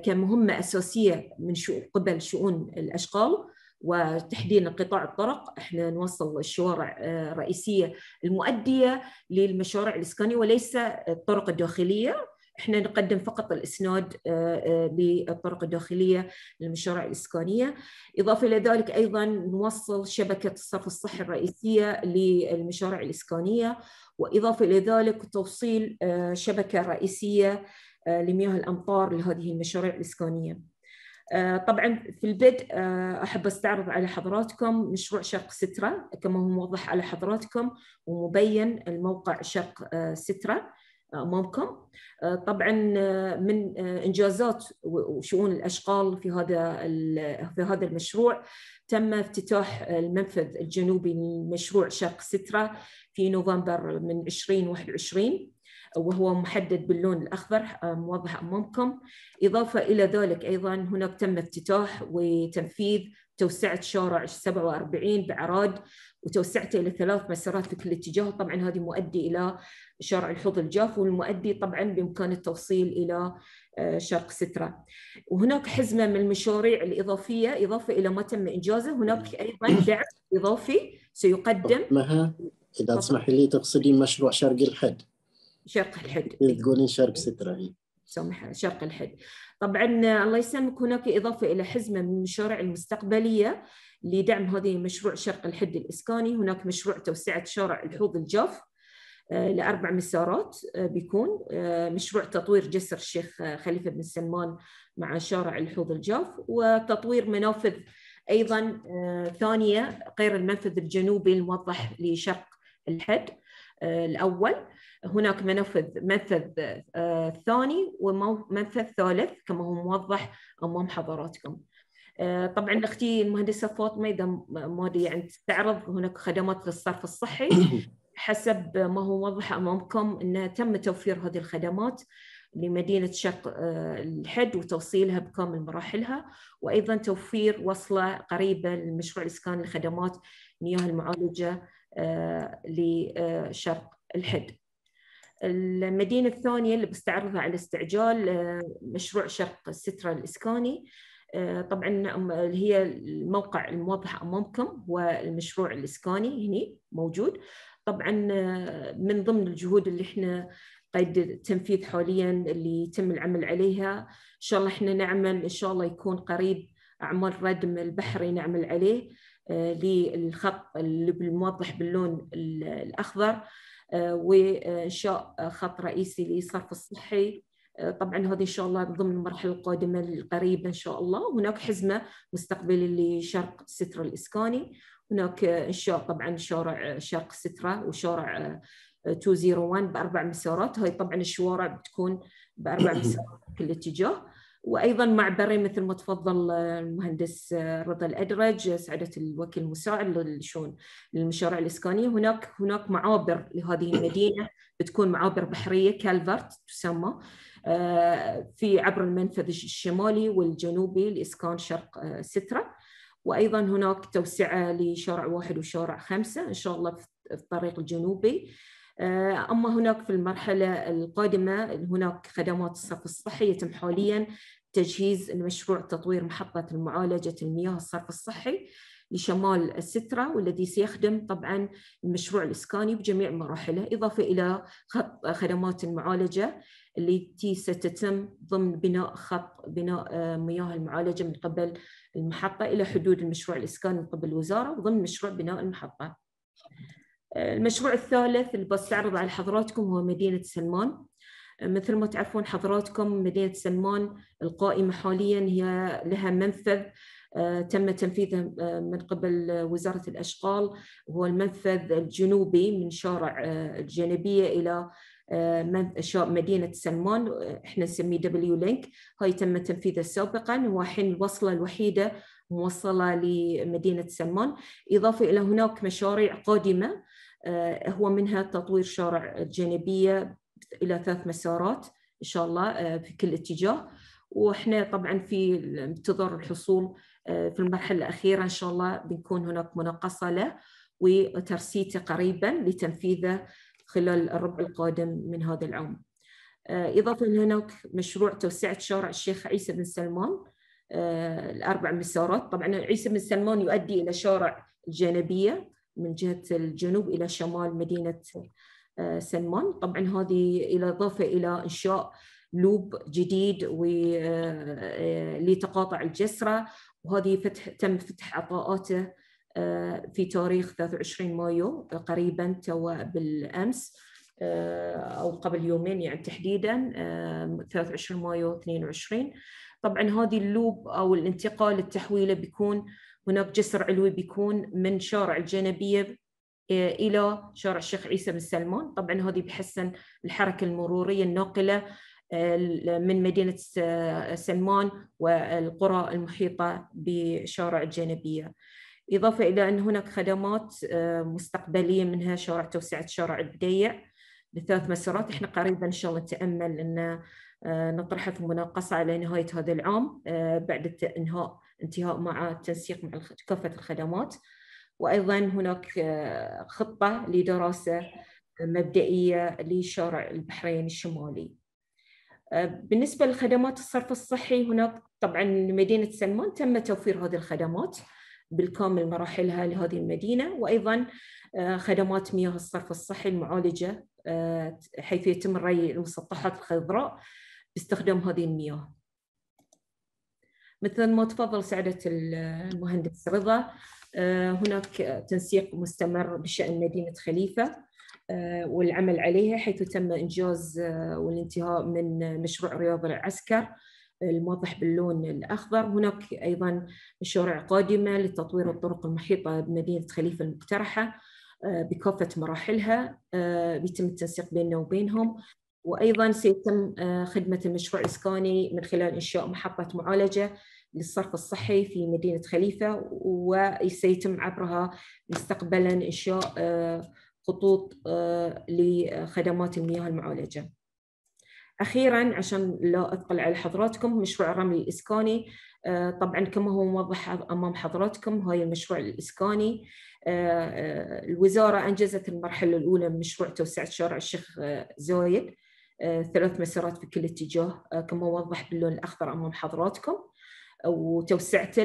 S5: كمهمة أساسية من شو قبل شؤون الأشغال وتحديدا قطاع الطرق. إحنا نوصل الشوارع الرئيسية المؤدية للمشاريع الإسكانية وليس الطرق الداخلية. إحنا نقدم فقط الإسناد للطرق الداخلية للمشاريع الإسكانية، إضافة إلى ذلك أيضا نوصل شبكة الصرف الصحي الرئيسية للمشاريع الإسكانية، وإضافة إلى ذلك توصيل شبكة رئيسية لمياه الأمطار لهذه المشاريع الإسكانية. طبعا في البدء أحب أستعرض على حضراتكم مشروع شرق سترة. كما هو موضح على حضراتكم ومبين الموقع شرق سترة. امامكم طبعا من إنجازات وشؤون الأشغال في هذا في هذا المشروع تم افتتاح المنفذ الجنوبي لمشروع شرق سترة في نوفمبر من 2021 وهو محدد باللون الأخضر موضح امامكم إضافة إلى ذلك أيضا هناك تم افتتاح وتنفيذ توسعة شارع 47 بعراد وتوسعته إلى ثلاث مسارات في كل اتجاه. طبعا هذه مؤدي إلى شارع الحوض الجاف والمؤدي طبعا بإمكان التوصيل إلى شرق سترة. وهناك حزمة من المشاريع الإضافية إضافة إلى ما تم إنجازه. هناك أيضا دعم إضافي سيقدم.
S6: مها إذا تسمحي لي تقصدين مشروع شرق الحد.
S5: شرق الحد.
S6: تقولين شرق سترة هي
S5: سامحة شرق الحد. طبعا الله يسلمك. هناك إضافة إلى حزمة من المشاريع المستقبلية. لدعم هذه مشروع شرق الحد الإسكاني هناك مشروع توسعة شارع الحوض الجاف لأربع مسارات بيكون مشروع تطوير جسر الشيخ خليفة بن سلمان مع شارع الحوض الجاف وتطوير منافذ أيضا ثانية غير المنفذ الجنوبي الموضح لشرق الحد الأول هناك منفذ منفذ ثاني ومنفذ ثالث كما هو موضح أمام حضراتكم. طبعا أختي المهندسة فاطمة إذا ما يعني تستعرض هناك خدمات للصرف الصحي حسب ما هو موضح أمامكم انه تم توفير هذه الخدمات لمدينة شرق الحد وتوصيلها بكامل مراحلها وأيضا توفير وصلة قريبة للمشروع الاسكاني لخدمات مياه المعالجة لشرق الحد. المدينة الثانية اللي بستعرضها على استعجال مشروع شرق السترة الإسكاني طبعا اللي هي الموقع الموضح أمامكم هو المشروع الإسكاني هنا موجود. طبعا من ضمن الجهود اللي إحنا قيد التنفيذ حاليا اللي يتم العمل عليها إن شاء الله إحنا نعمل إن شاء الله يكون قريب أعمال ردم البحري نعمل عليه للخط اللي بالموضح باللون الأخضر وانشاء خط رئيسي للصرف الصحي. طبعا هذه إن شاء الله ضمن المرحلة القادمة القريبة إن شاء الله. هناك حزمة مستقبلي لشرق سترا الإسكاني. هناك انشاء طبعا شارع شرق سترا وشارع 201 بأربع مسارات. هاي طبعا الشوارع بتكون بأربع مسارات في كل اتجاه. وأيضا معبرين مثل ما تفضل المهندس رضا الأدرج سعادة الوكيل المساعد للشؤون المشاريع الإسكانية. هناك هناك معابر لهذه المدينة بتكون معابر بحرية كالفرت تسمى في عبر المنفذ الشمالي والجنوبي لإسكان شرق سترا وأيضا هناك توسعة لشارع واحد وشارع خمسة إن شاء الله في الطريق الجنوبي. أما هناك في المرحلة القادمة هناك خدمات الصرف الصحي يتم حاليا تجهيز مشروع تطوير محطة المعالجة المياه الصرف الصحي لشمال السترة والذي سيخدم طبعا المشروع الإسكاني بجميع مراحله إضافة إلى خط خدمات المعالجة التي ستتم ضمن بناء خط بناء مياه المعالجة من قبل المحطة إلى حدود المشروع الإسكاني من قبل الوزارة وضمن مشروع بناء المحطة. المشروع الثالث اللي بستعرض على حضراتكم هو مدينة سلمان. مثل ما تعرفون حضراتكم مدينة سلمان القائمة حاليا هي لها منفذ تم تنفيذه من قبل وزارة الأشغال. وهو المنفذ الجنوبي من شارع الجنوبية إلى مدينة سلمان. إحنا نسميه W link. هاي تم تنفيذه سابقا وحين الوصلة الوحيدة موصلة لمدينة سلمان. إضافة إلى هناك مشاريع قادمة. هو منها تطوير شارع الجنوبية إلى ثلاث مسارات إن شاء الله في كل اتجاه وإحنا طبعا في انتظار الحصول في المرحلة الأخيرة إن شاء الله بنكون هناك مناقصة له وترسيته قريبا لتنفيذه خلال الربع القادم من هذا العام. إضافة هناك مشروع توسعة شارع الشيخ عيسى بن سلمان الأربع مسارات، طبعا عيسى بن سلمان يؤدي إلى شارع الجانبية من جهة الجنوب إلى شمال مدينة سلمان، طبعا هذه إلى إضافة إلى إنشاء لوب جديد لتقاطع الجسرة. وهذه فتح تم فتح عطاءاته في تاريخ 23 مايو قريبا توا بالأمس أو قبل يومين يعني تحديدا 23 مايو 22 طبعا هذه اللوب أو الانتقال التحويلة بيكون هناك جسر علوي بيكون من شارع الجنبية إلى شارع الشيخ عيسى بن سلمان. طبعا هذه بحسن الحركة المرورية الناقلة من مدينة سلمان والقرى المحيطة بشارع الجنبية. إضافة إلى أن هناك خدمات مستقبلية منها شارع توسعة شارع البديع بثلاث مسارات. إحنا قريبا إن شاء الله نتأمل أن نطرحها في مناقصة على نهاية هذا العام بعد إنهاء انتهاء مع التنسيق مع كافة الخدمات. وأيضا هناك خطة لدراسة مبدئية لشارع البحرين الشمالي. بالنسبة لخدمات الصرف الصحي هناك طبعا مدينة سلمان تم توفير هذه الخدمات بالكامل مراحلها لهذه المدينة. وأيضا خدمات مياه الصرف الصحي المعالجة حيث يتم ري المسطحات الخضراء باستخدام هذه المياه. مثل ما تفضل سعادة المهندس رضا. هناك تنسيق مستمر بشأن مدينة خليفة. والعمل عليها حيث تم إنجاز والانتهاء من مشروع رياض العسكر الموضح باللون الأخضر. هناك أيضا مشاريع قادمة لتطوير الطرق المحيطة بمدينة خليفة المقترحة بكافة مراحلها بيتم التنسيق بيننا وبينهم. وأيضا سيتم خدمة المشروع الإسكاني من خلال إنشاء محطة معالجة للصرف الصحي في مدينة خليفة وسيتم عبرها مستقبلا إنشاء خطوط لخدمات المياه المعالجة. أخيرا عشان لا أثقل على حضراتكم مشروع الرمل الإسكاني طبعا كما هو موضح أمام حضراتكم هاي المشروع الإسكاني الوزارة أنجزت المرحلة الأولى من مشروع توسعة شارع الشيخ زايد. ثلاث مسارات في كل اتجاه. كما وضح باللون الأخضر أمام حضراتكم. وتوسعته.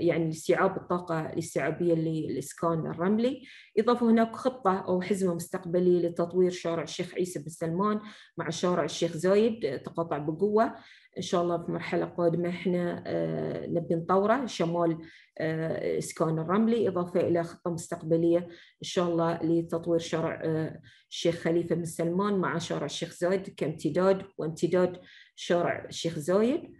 S5: يعني لاستيعاب الطاقة الاستيعابية للإسكان الرملي. إضافة هناك خطة أو حزمة مستقبلية لتطوير شارع الشيخ عيسى بن سلمان مع شارع الشيخ زايد تقاطع بقوة. إن شاء الله في مرحلة قادمة إحنا نبي نطوره شمال إسكان الرملي. إضافة إلى خطة مستقبلية إن شاء الله لتطوير شارع الشيخ خليفة بن سلمان مع شارع الشيخ زايد كامتداد وامتداد شارع الشيخ زايد.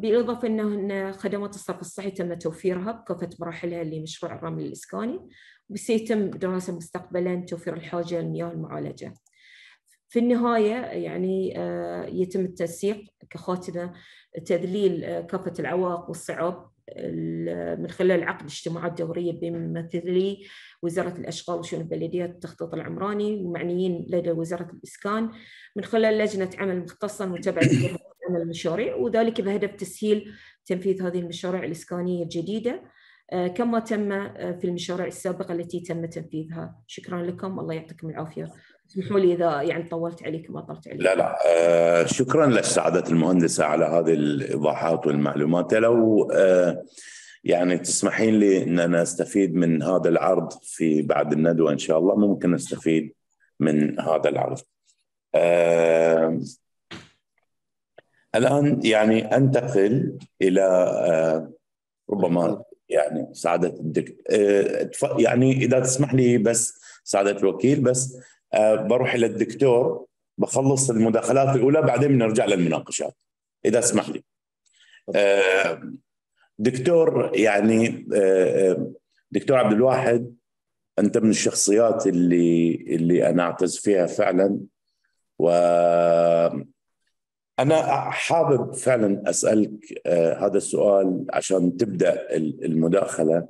S5: بالإضافة أن خدمات الصرف الصحي تم توفيرها بكافة مراحلها لمشروع الرمل الإسكاني وسيتم دراسة مستقبلا توفير الحاجة لمياه المعالجة. في النهاية يعني يتم التنسيق كخاتمة تذليل كافة العوائق والصعاب من خلال عقد اجتماعات دورية بممثلي وزارة الأشغال وشؤون البلديات والتخطيط العمراني ومعنيين لدى وزارة الإسكان من خلال لجنة عمل مختصة متابعة المشاريع وذلك بهدف تسهيل تنفيذ هذه المشاريع الإسكانية الجديدة. كما تم في المشاريع السابقة التي تم تنفيذها. شكرا لكم. الله يعطيكم العافية. اسمحوا لي إذا يعني طولت عليكم ما طولت عليكم
S1: لا لا. آه شكرا لك سعادة المهندسة على هذه الإيضاحات والمعلومات. لو آه يعني تسمحين لي أن أنا أستفيد من هذا العرض في بعد الندوة إن شاء الله. ممكن أستفيد من هذا العرض. آه الآن يعني أنتقل إلى آه ربما يعني سعادة الدكتور يعني إذا تسمح لي بس سعادة الوكيل بس آه بروح إلى الدكتور بخلص المداخلات الأولى بعدين بنرجع للمناقشات إذا اسمح لي. آه دكتور يعني آه دكتور عبد الواحد أنت من الشخصيات اللي اللي أنا أعتز فيها فعلا و أنا حابب فعلا أسألك آه هذا السؤال عشان تبدأ المداخلة.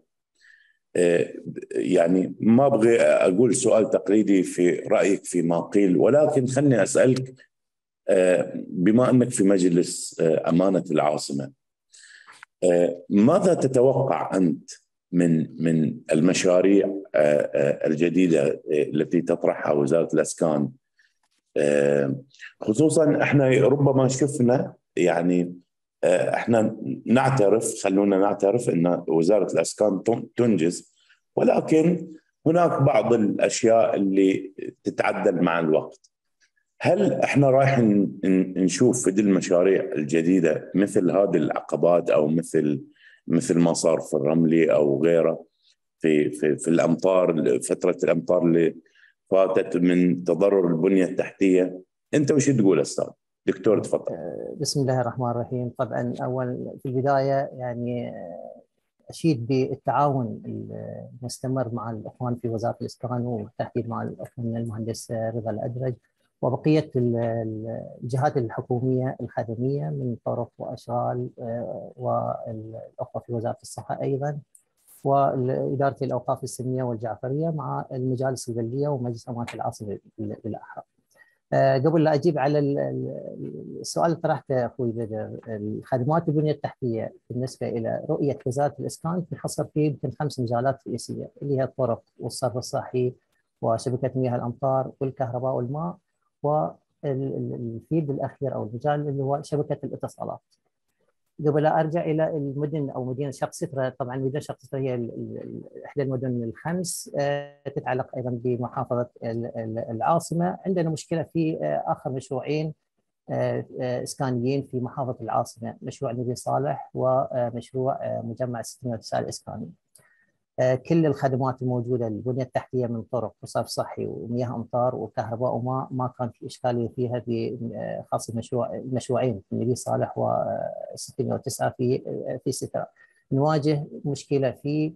S1: آه يعني ما أبغي أقول سؤال تقليدي في رأيك فيما قيل ولكن خلني أسألك آه بما أنك في مجلس أمانة العاصمة ماذا تتوقع أنت من من المشاريع الجديدة التي تطرحها وزارة الأسكان؟ خصوصا إحنا ربما شفنا يعني إحنا نعترف خلونا نعترف إن وزارة الاسكان تنجز ولكن هناك بعض الأشياء اللي تتعدل مع الوقت. هل إحنا رايح نشوف في دي المشاريع الجديدة مثل هذه العقبات أو مثل مثل ما صار في الرملي أو غيره في في في الأمطار فترة الأمطار اللي فاتت من تضرر البنية التحتية. أنت وش تقول أستاذ؟ دكتور تفضل.
S10: بسم الله الرحمن الرحيم. طبعا أول في البداية يعني أشيد بالتعاون المستمر مع الإخوان في وزارة الاسكان وبالتحديد مع الأخوان المهندس رضا الأدرج. وبقية الجهات الحكومية الخدميه من طرق وأشغال والأخوة في وزارة الصحة أيضا. وإدارة الأوقاف السنية والجعفرية مع المجالس البلدية ومجلس أمانة العاصمة بالأحرى. قبل لا أجيب على السؤال اللي طرحته أخوي بدر الخدمات البنية التحتية بالنسبة إلى رؤية وزارة الإسكان تنحصر في يمكن خمس مجالات رئيسية اللي هي الطرق والصرف الصحي وشبكة مياه الأمطار والكهرباء والماء والفيد الأخير أو المجال اللي هو شبكة الاتصالات. قبل أرجع إلى المدن أو مدينة شرق سترة طبعا مدينه شرق سترة هي إحدى المدن الخمس تتعلق أيضا بمحافظة العاصمة. عندنا مشكلة في آخر مشروعين إسكانيين في محافظة العاصمة مشروع نبي صالح ومشروع مجمع 609 الإسكاني. كل الخدمات الموجودة البنية التحتية من طرق وصرف صحي ومياه أمطار وكهرباء وماء ما كان في إشكالية فيها في خاصة مشروع المشروعين النبي صالح و 609 في في سترة. نواجه مشكلة في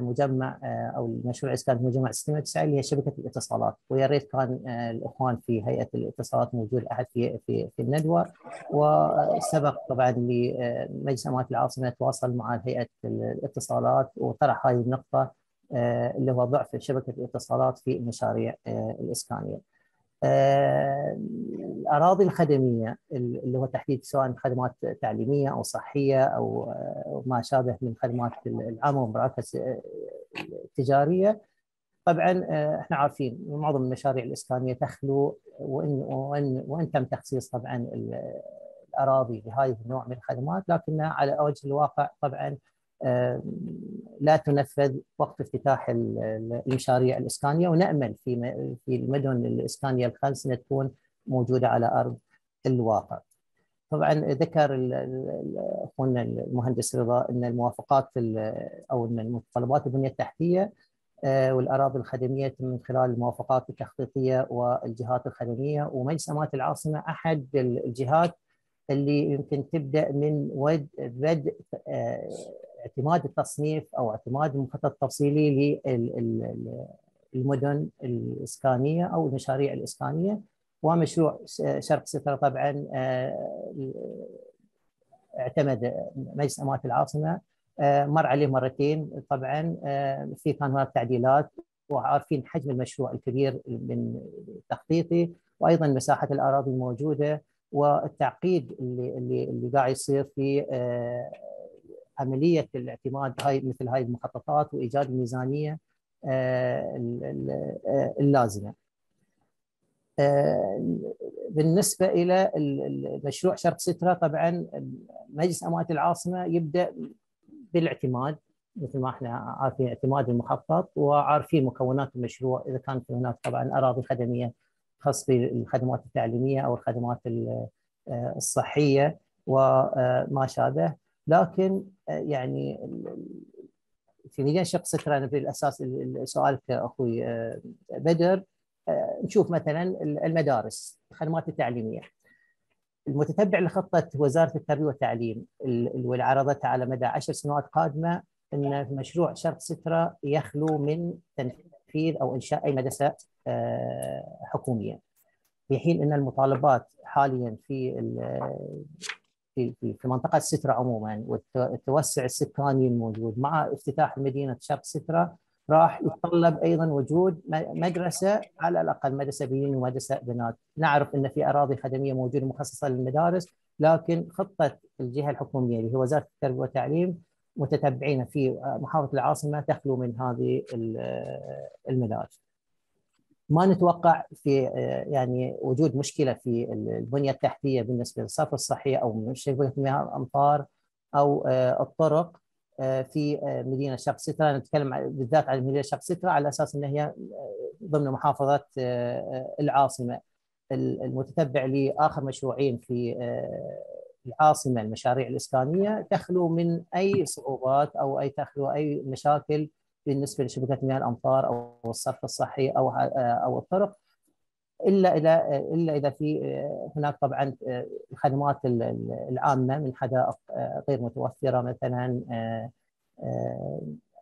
S10: مجمع أو المشروع اسكان مجمع 609 اللي هي شبكة الاتصالات. ويا ريت كان الإخوان في هيئة الاتصالات موجود أحد في في في الندوة. وسبق طبعا لمجلس امانه العاصمة تواصل مع هيئة الاتصالات. وطرح هذه النقطة اللي هو ضعف شبكة الاتصالات في المشاريع الإسكانية. الأراضي الخدمية اللي هو تحديد سواء خدمات تعليمية أو صحية أو ما شابه من خدمات العامه والمراكز التجاريه طبعا إحنا عارفين معظم المشاريع الاسكانيه تخلو وان وان وإن تم تخصيص طبعا الأراضي لهذه النوع من الخدمات لكنها على وجه الواقع طبعا لا تنفذ وقت افتتاح المشاريع الإسكانية ونأمل في في المدن الإسكانية الخمس تكون موجودة على أرض الواقع. طبعا ذكر أخونا المهندس رضا إن الموافقات أو إن متطلبات البنية التحتية والأراضي الخدمية من خلال الموافقات التخطيطية والجهات الخدمية ومجلس امانه العاصمة أحد الجهات اللي يمكن تبدأ من بدء اعتماد التصنيف أو اعتماد المخطط التفصيلي للمدن الإسكانية أو المشاريع الإسكانية ومشروع شرق سترة طبعا اعتمد مجلس امانه العاصمة مر عليه مرتين طبعا في كان هناك تعديلات وعارفين حجم المشروع الكبير من تخطيطي وأيضا مساحة الأراضي الموجودة والتعقيد اللي اللي اللي قاعد يصير في عملية الاعتماد هاي مثل هاي المخططات وإيجاد الميزانية اللازمة. بالنسبة إلى المشروع شرق سترة طبعا مجلس امانه العاصمة يبدأ بالاعتماد مثل ما إحنا عارفين اعتماد المخطط وعارفين مكونات المشروع إذا كانت هناك طبعا أراضي خدمية خاص بالخدمات التعليمية أو الخدمات الصحية وما شابه لكن يعني في ميدان شق سترة في الأساس سؤالك أخوي بدر. نشوف مثلا المدارس الخدمات التعليمية. المتتبع لخطة وزارة التربية والتعليم واللي عرضتها على مدى عشر سنوات قادمة إن مشروع شرق سترة يخلو من تنفيذ أو إنشاء أي مدرسة حكومية. في حين إن المطالبات حاليا في في في منطقة سترة عموما والتوسع السكاني الموجود مع افتتاح مدينة شرق سترة راح يتطلب أيضا وجود مدرسة على الأقل مدرسة بنين ومدرسة بنات، نعرف إن في أراضي خدمية موجودة مخصصة للمدارس لكن خطة الجهة الحكومية اللي هي وزارة التربية والتعليم متتبعين في محافظة العاصمة تخلو من هذه المدارس. ما نتوقع في يعني وجود مشكلة في البنية التحتية بالنسبة للصرف الصحي أو شبكه مياه الامطار أو الطرق في مدينة شرق سترة. نتكلم بالذات عن مدينة شرق سترة على أساس انها هي ضمن محافظه العاصمة. المتتبع لآخر مشروعين في العاصمة المشاريع الاسكانيه تخلو من أي صعوبات أو أي تخلو أي مشاكل بالنسبة لشبكه مياه الأمطار أو الصرف الصحي أو أو الطرق إلا إذا إلا إذا في هناك طبعا الخدمات العامة من حدائق غير متوفرة مثلا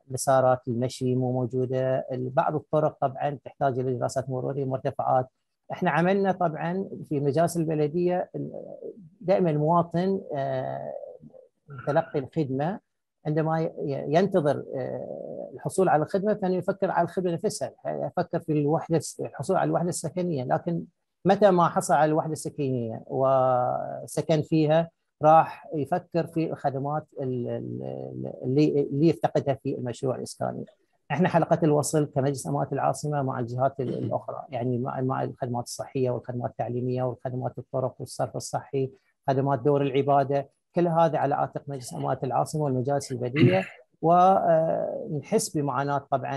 S10: مسارات المشي مو موجودة. بعض الطرق طبعا تحتاج إلى دراسات مرورية مرتفعات. إحنا عملنا طبعا في مجالس البلدية دائما المواطن تلقي الخدمة عندما ينتظر الحصول على الخدمة فانه يفكر على الخدمة نفسها. يفكر في الوحدة الحصول على الوحدة السكنية. لكن متى ما حصل على الوحدة السكنية وسكن فيها راح يفكر في الخدمات اللي اللي يفتقدها في المشروع الإسكاني. إحنا حلقة الوصل كمجلس امانه العاصمة مع الجهات الأخرى. يعني مع مع الخدمات الصحية والخدمات التعليمية والخدمات الطرق والصرف الصحي، خدمات دور العبادة، كل هذا على عاتق مجلس امانه العاصمة والمجالس البلديه ونحس بمعاناة طبعا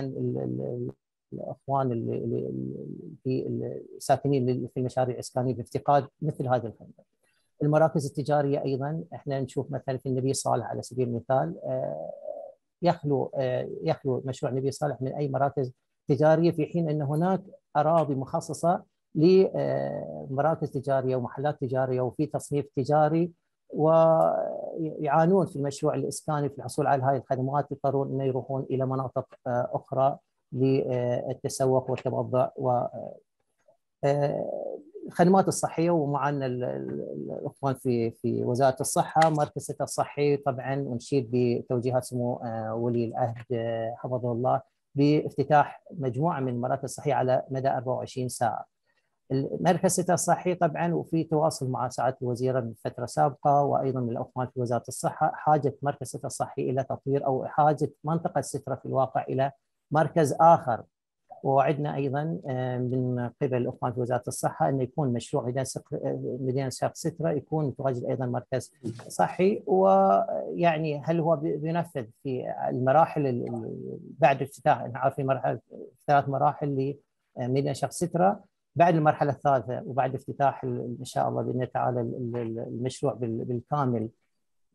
S10: الإخوان اللي في الساكنين في المشاريع الإسكانية بافتقاد مثل هذه الخدمات. المراكز التجارية أيضا إحنا نشوف مثلا في النبي صالح على سبيل المثال يخلو يخلو مشروع النبي صالح من أي مراكز تجارية في حين أن هناك أراضي مخصصة لمراكز تجارية ومحلات تجارية وفي تصنيف تجاري ويعانون في المشروع الاسكاني في الحصول على هذه الخدمات يضطرون إنه يروحون إلى مناطق أخرى للتسوق والتبضع و الخدمات الصحية ومعنا الاخوان في في وزارة الصحة مركز الصحي طبعا ونشيد بتوجيهات سمو ولي العهد حفظه الله بافتتاح مجموعة من المراكز الصحية على مدى 24 ساعة. المركز الستة الصحي طبعا وفي تواصل مع سعاده الوزيرة من فترة سابقة وأيضا من الاخوان في وزارة الصحة. حاجة مركز الستة الصحي إلى تطوير أو حاجة منطقة ستره في الواقع إلى مركز آخر. ووعدنا أيضا آه، من قبل الاخوان في وزارة الصحة انه يكون مشروع ميدان ميدان شرق سترا يكون متواجد أيضا مركز صحي. ويعني هل هو بينفذ في المراحل بعد افتتاح إحنا عارفين مرحلة ثلاث مراحل لميدان شرق سترا بعد المرحلة الثالثة وبعد افتتاح إن شاء الله بإذن تعالى المشروع بالكامل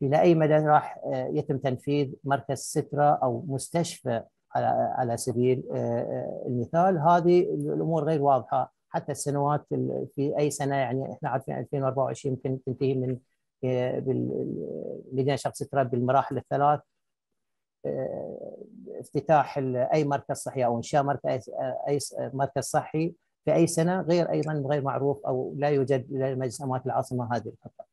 S10: إلى أي مدى راح آه، يتم تنفيذ مركز سترا أو مستشفى على سبيل آه، آه، المثال؟ هذه الأمور غير واضحة. حتى السنوات في أي سنة يعني إحنا عارفين 2024 يمكن تنتهي من مدينه شرق سترا بالمراحل الثلاث. افتتاح أي مركز صحي أو إنشاء مركز أي مركز صحي. في أي سنة غير أيضا غير معروف أو لا يوجد لمجلس أموات العاصمة هذه الخطه.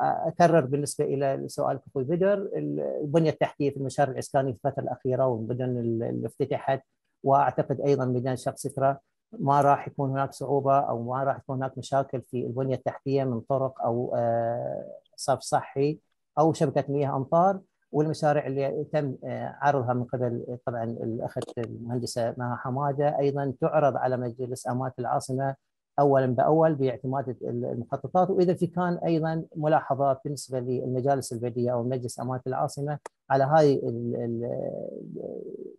S10: أكرر بالنسبة إلى سؤال أخوي بدر البنيه التحتيه في المشاريع الإسكانية في الفترة الأخيرة والمدن اللي افتتحت وأعتقد أيضا ميدان شرق سترا ما راح يكون هناك صعوبة أو ما راح يكون هناك مشاكل في البنية التحتية من طرق أو آه، صرف صحي أو شبكة مياه أمطار والمشاريع اللي تم آه، عرضها من قبل طبعا الأخت المهندسة مها حمادة أيضا تعرض على مجلس امات العاصمة اولا بأول باعتماد المخططات وإذا في كان أيضا ملاحظات بالنسبة للمجالس البلديه أو مجلس امانه العاصمة على هاي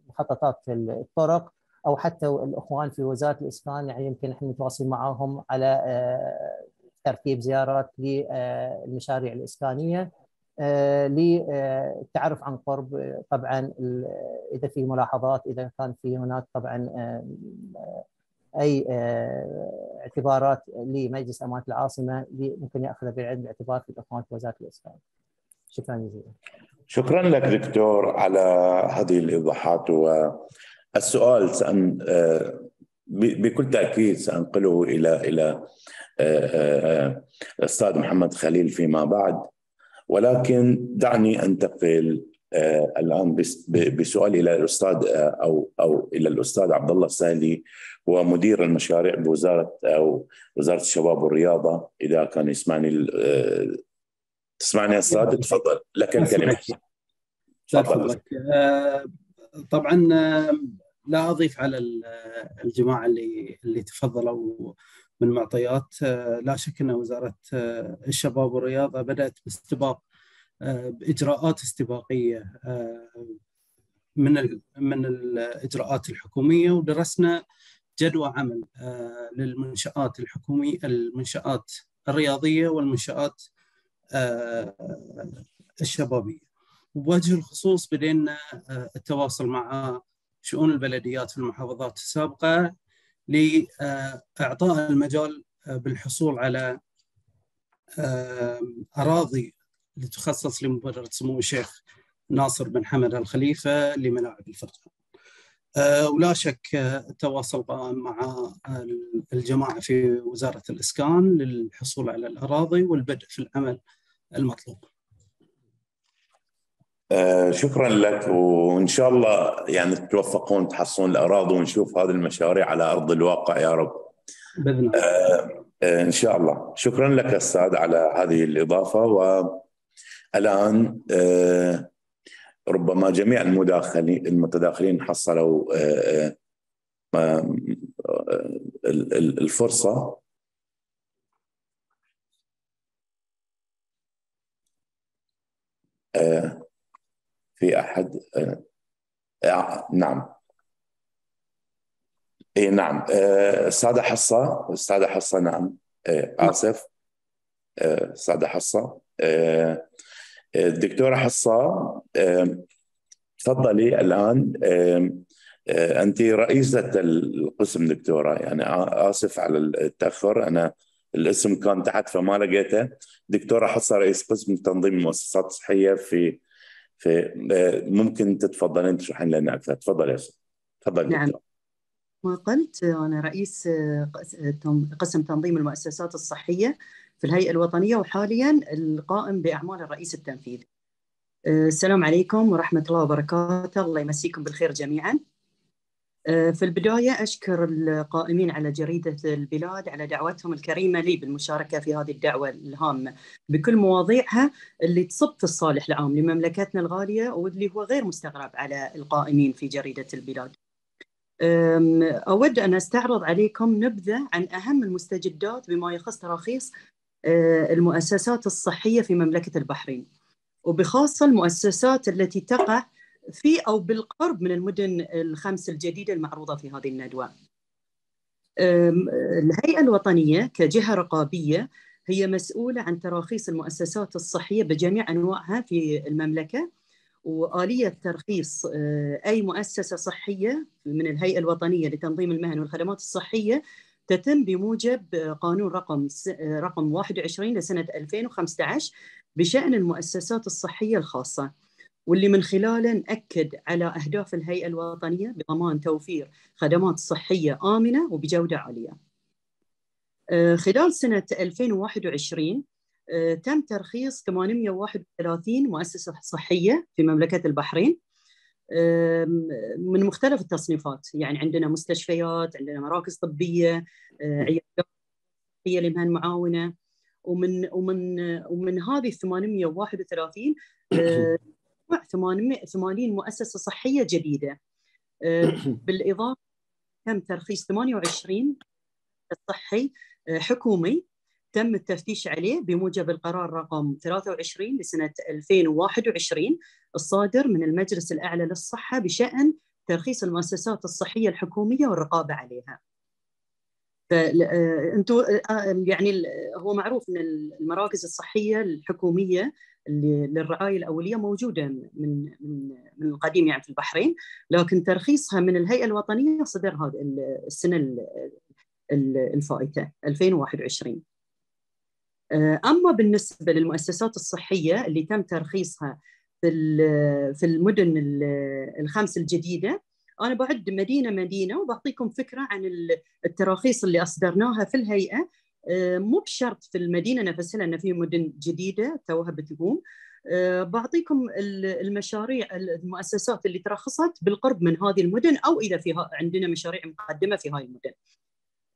S10: مخططات الطرق أو حتى الإخوان في وزارة الإسكان يعني يمكن إحنا نتواصل معهم على آه، ترتيب زيارات للمشاريع الإسكانية. آه، للتعرف عن قرب طبعا إذا في ملاحظات إذا كان في هناك طبعا أي آه، اعتبارات لمجلس امانه العاصمة ممكن ياخذها بعين الاعتبار في في وزارة الاسكان. شكرا جزيلا.
S1: شكرا لك دكتور على هذه الإيضاحات والسؤال سأن آه، بكل تأكيد سأنقله إلى إلى آه، الاستاذ محمد خليل فيما بعد ولكن دعني انتقل الآن بسؤال إلى الأستاذ أو أو إلى الأستاذ عبد الله السهلي ومدير المشاريع بوزارة أو وزارة الشباب والرياضة إذا كان يسمعني آه، تسمعني أستاذ؟ تفضل. لك الكلمة.
S9: تفضل. آه، طبعا آه، لا أضيف على الجماعة اللي اللي تفضلوا من معطيات لا شك أن وزارة الشباب والرياضه بدأت باستباق بإجراءات استباقية من من الإجراءات الحكومية ودرسنا جدوى عمل آه، للمنشآت الحكومية المنشآت الرياضية والمنشآت آه، الشبابية. وبوجه الخصوص بدينا آه، التواصل مع شؤون البلديات في المحافظات السابقة لإعطاء المجال بالحصول على أراضي لتخصص لمبادرة سمو الشيخ ناصر بن حمد الخليفة لملاعب الفرقان آه، ولا شك التواصل مع الجماعة في وزارة الإسكان للحصول على الأراضي والبدء في العمل المطلوب.
S1: آه شكرا لك وإن شاء الله يعني تتوفقون تحصلون الأراضي ونشوف هذه المشاريع على أرض الواقع يا رب. بإذن الله. آه آه إن شاء الله، شكرا لك أستاذ على هذه الإضافة والآن ربما جميع المداخلين المتداخلين حصلوا الفرصة في أحد نعم. اي نعم. استاذه حصة استاذه حصة نعم. آسف. استاذه حصة. الدكتوره حصة تفضلي الآن. أنت رئيسة القسم دكتورة. يعني آسف على التأخر. أنا الاسم كان تحت فما لقيته. دكتورة حصة رئيس قسم تنظيم المؤسسات الصحيه في في ممكن تتفضلين تشرحين لنا أكثر تفضلي يا تفضلي
S7: نعم. ما قلت أنا رئيس قسم تنظيم المؤسسات الصحية في الهيئة الوطنية وحاليا القائم بأعمال الرئيس التنفيذي. السلام عليكم ورحمة الله وبركاته. الله يمسيكم بالخير جميعا. آه، في البداية أشكر القائمين على جريدة البلاد على دعوتهم الكريمة لي بالمشاركة في هذه الدعوة الهامة. بكل مواضيعها اللي تصب في الصالح العام لمملكتنا الغالية واللي هو غير مستغرب على القائمين في جريدة البلاد. أود أن أستعرض عليكم نبذة عن أهم المستجدات بما يخص تراخيص آه، المؤسسات الصحية في مملكة البحرين. وبخاصة المؤسسات التي تقع في أو بالقرب من المدن الخمس الجديدة المعروضة في هذه الندوة. أم، الهيئة الوطنية كجهة رقابية هي مسؤولة عن تراخيص المؤسسات الصحية بجميع أنواعها في المملكة وآلية ترخيص آه، أي مؤسسة صحية من الهيئة الوطنية لتنظيم المهن والخدمات الصحية تتم بموجب قانون رقم رقم 21 لسنة 2015 بشأن المؤسسات الصحية الخاصة. واللي من خلاله نأكد على أهداف الهيئة الوطنية بضمان توفير خدمات صحية آمنة وبجودة عالية. آه، خلال سنة 2021 آه، تم ترخيص 831 مؤسسة صحية في مملكة البحرين من مختلف التصنيفات. يعني عندنا مستشفيات عندنا مراكز طبية آه، عيادات صحية لمهن معاونة. ومن ومن ومن هذه 831 آه، 800 80 مؤسسة صحية جديدة. آه، بالإضافة تم ترخيص 28 صحي آه، حكومي. تم التفتيش عليه بموجب القرار رقم 23 لسنة 2021 الصادر من المجلس الأعلى للصحة بشأن ترخيص المؤسسات الصحية الحكومية والرقابة عليها. فأنتوا يعني ال- هو معروف أن المراكز الصحية الحكومية اللي للرعاية الأولية موجودة من من من القديم يعني في البحرين لكن ترخيصها من الهيئة الوطنية صدر هذا السنة ال- ال- الفائتة 2021 أما بالنسبة للمؤسسات الصحية اللي تم ترخيصها في في المدن ال- الخمس الجديدة أنا بعد مدينة مدينة وبعطيكم فكرة عن ال- التراخيص اللي أصدرناها في الهيئة. آه، مو بشرط في المدينة نفسها لأن في مدن جديدة توها بتقوم. آه، بعطيكم ال- المشاريع المؤسسات اللي ترخصت بالقرب من هذه المدن أو إذا في عندنا مشاريع مقدمة في هاي المدن.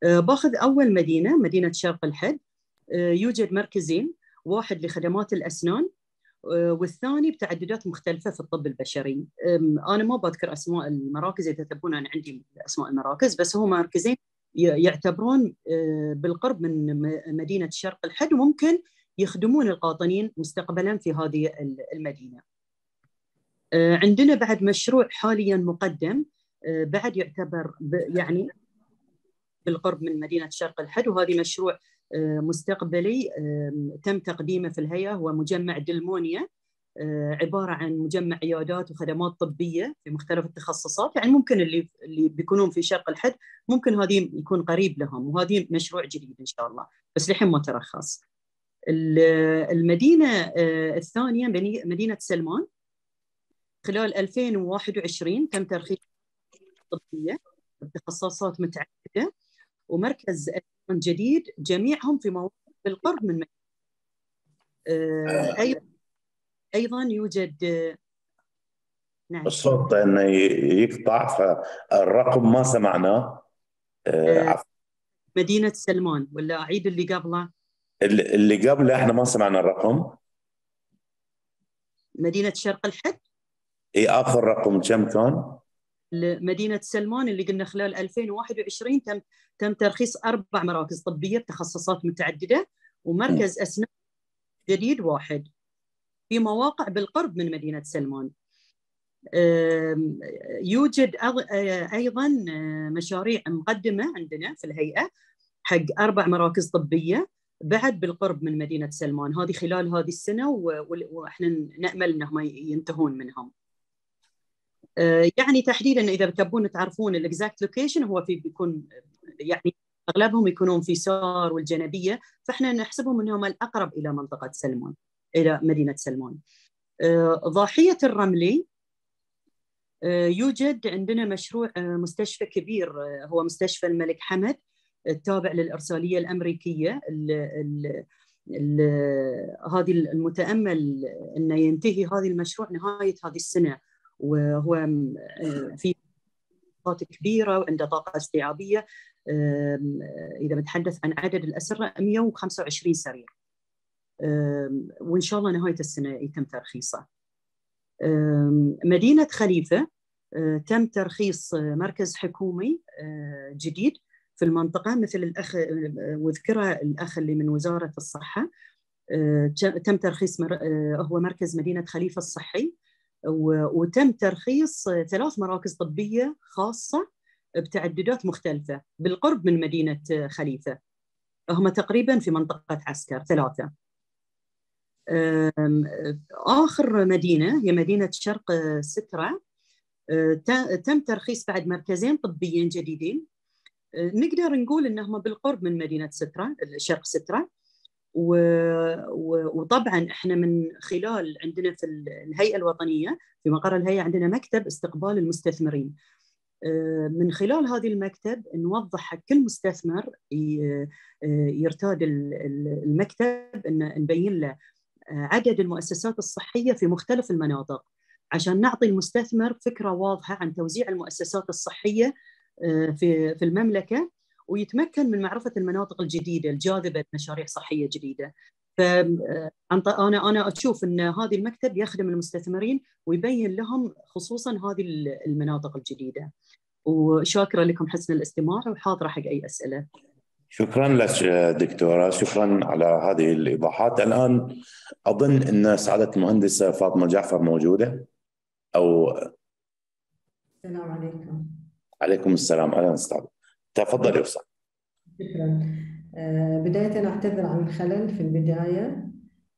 S7: آه، باخذ أول مدينة مدينة شرق الحد. آه، يوجد مركزين واحد لخدمات الأسنان آه، والثاني بتعددات مختلفة في الطب البشري. أنا ما بذكر أسماء المراكز إذا تبون أنا عندي أسماء المراكز بس هم مركزين يعتبرون آه، بالقرب من م- مدينة شرق الحد وممكن يخدمون القاطنين مستقبلا في هذه ال- المدينة. آه، عندنا بعد مشروع حاليا مقدم آه، بعد يعتبر يعني بالقرب من مدينة شرق الحد وهذه مشروع مستقبلي تم تقديمه في الهيئة هو مجمع دلمونيا. آه، عبارة عن مجمع عيادات وخدمات طبية في مختلف التخصصات. يعني ممكن اللي اللي بيكونون في شرق الحد ممكن هذه يكون قريب لهم وهذه مشروع جديد إن شاء الله بس لحين ما ترخص. ال- المدينة آه، الثانية بني- مدينة سلمان. خلال 2021 تم ترخيص طبية بتخصصات متعددة ومركز جديد جميعهم في مواقع بالقرب من مدينة. آه، أيضا يوجد نعم.
S1: الصوت إنه يقطع فالرقم ما سمعناه آه،
S7: آه،. مدينة سلمان ولا أعيد اللي قبله؟
S1: اللي قبله إحنا ما سمعنا الرقم.
S7: مدينة شرق الحد؟
S1: اي آخر رقم كم كان؟
S7: مدينة سلمان اللي قلنا خلال 2021 تم تم ترخيص أربع مراكز طبية بتخصصات متعددة ومركز أسنان جديد واحد. في مواقع بالقرب من مدينة سلمان يوجد أض- أيضا مشاريع مقدمة عندنا في الهيئة حق أربع مراكز طبية بعد بالقرب من مدينة سلمان هذه خلال هذه السنة وإحنا نأمل أنهم ينتهون منهم. آه، يعني تحديدا إذا تبون تعرفون ال exact location هو في بيكون يعني أغلبهم يكونون في سار والجنبية فإحنا نحسبهم إنهم الأقرب إلى منطقة سلمان إلى مدينة سلمان. آه، ضاحية الرملي آه، يوجد عندنا مشروع آه، مستشفى كبير هو مستشفى الملك حمد التابع للإرسالية الأمريكية ال ال ال هذه المتأمل انه ينتهي هذا المشروع نهاية هذه السنة وهو في مساحات كبيرة وعنده طاقة استيعابية إذا بتحدث عن عدد الأسرة 125 سرير وإن شاء الله نهاية السنة يتم ترخيصه. مدينة خليفة تم ترخيص مركز حكومي جديد في المنطقة مثل الأخ وذكرها الأخ اللي من وزارة الصحة. تم ترخيص هو مركز مدينة خليفة الصحي. وتم ترخيص ثلاث مراكز طبية خاصة بتعددات مختلفة بالقرب من مدينة خليفة. هم تقريبا في منطقة عسكر ثلاثة. آخر مدينة هي مدينة شرق سترا تم ترخيص بعد مركزين طبيين جديدين. نقدر نقول إنهم بالقرب من مدينة سترا شرق سترا وطبعا إحنا من خلال عندنا في الهيئة الوطنية في مقر الهيئة عندنا مكتب استقبال المستثمرين. من خلال هذه المكتب نوضح حق كل مستثمر يرتاد المكتب ان نبين له عدد المؤسسات الصحية في مختلف المناطق عشان نعطي المستثمر فكرة واضحة عن توزيع المؤسسات الصحية في في المملكة ويتمكن من معرفة المناطق الجديدة الجاذبة لمشاريع صحية جديدة. فانا أنا أشوف إن هذه المكتب يخدم المستثمرين ويبين لهم خصوصا هذه المناطق الجديدة. وشاكرة لكم حسن الاستماع وحاضرة حق أي أسئلة.
S1: شكرا لك دكتورة. شكرا على هذه الإيضاحات. الآن أظن إن سعادة المهندسة فاطمة جعفر موجودة أو
S12: السلام عليكم.
S1: عليكم السلام. أهلا أستاذ تفضل أستاذ.
S12: شكرا. بداية أعتذر عن الخلل في البداية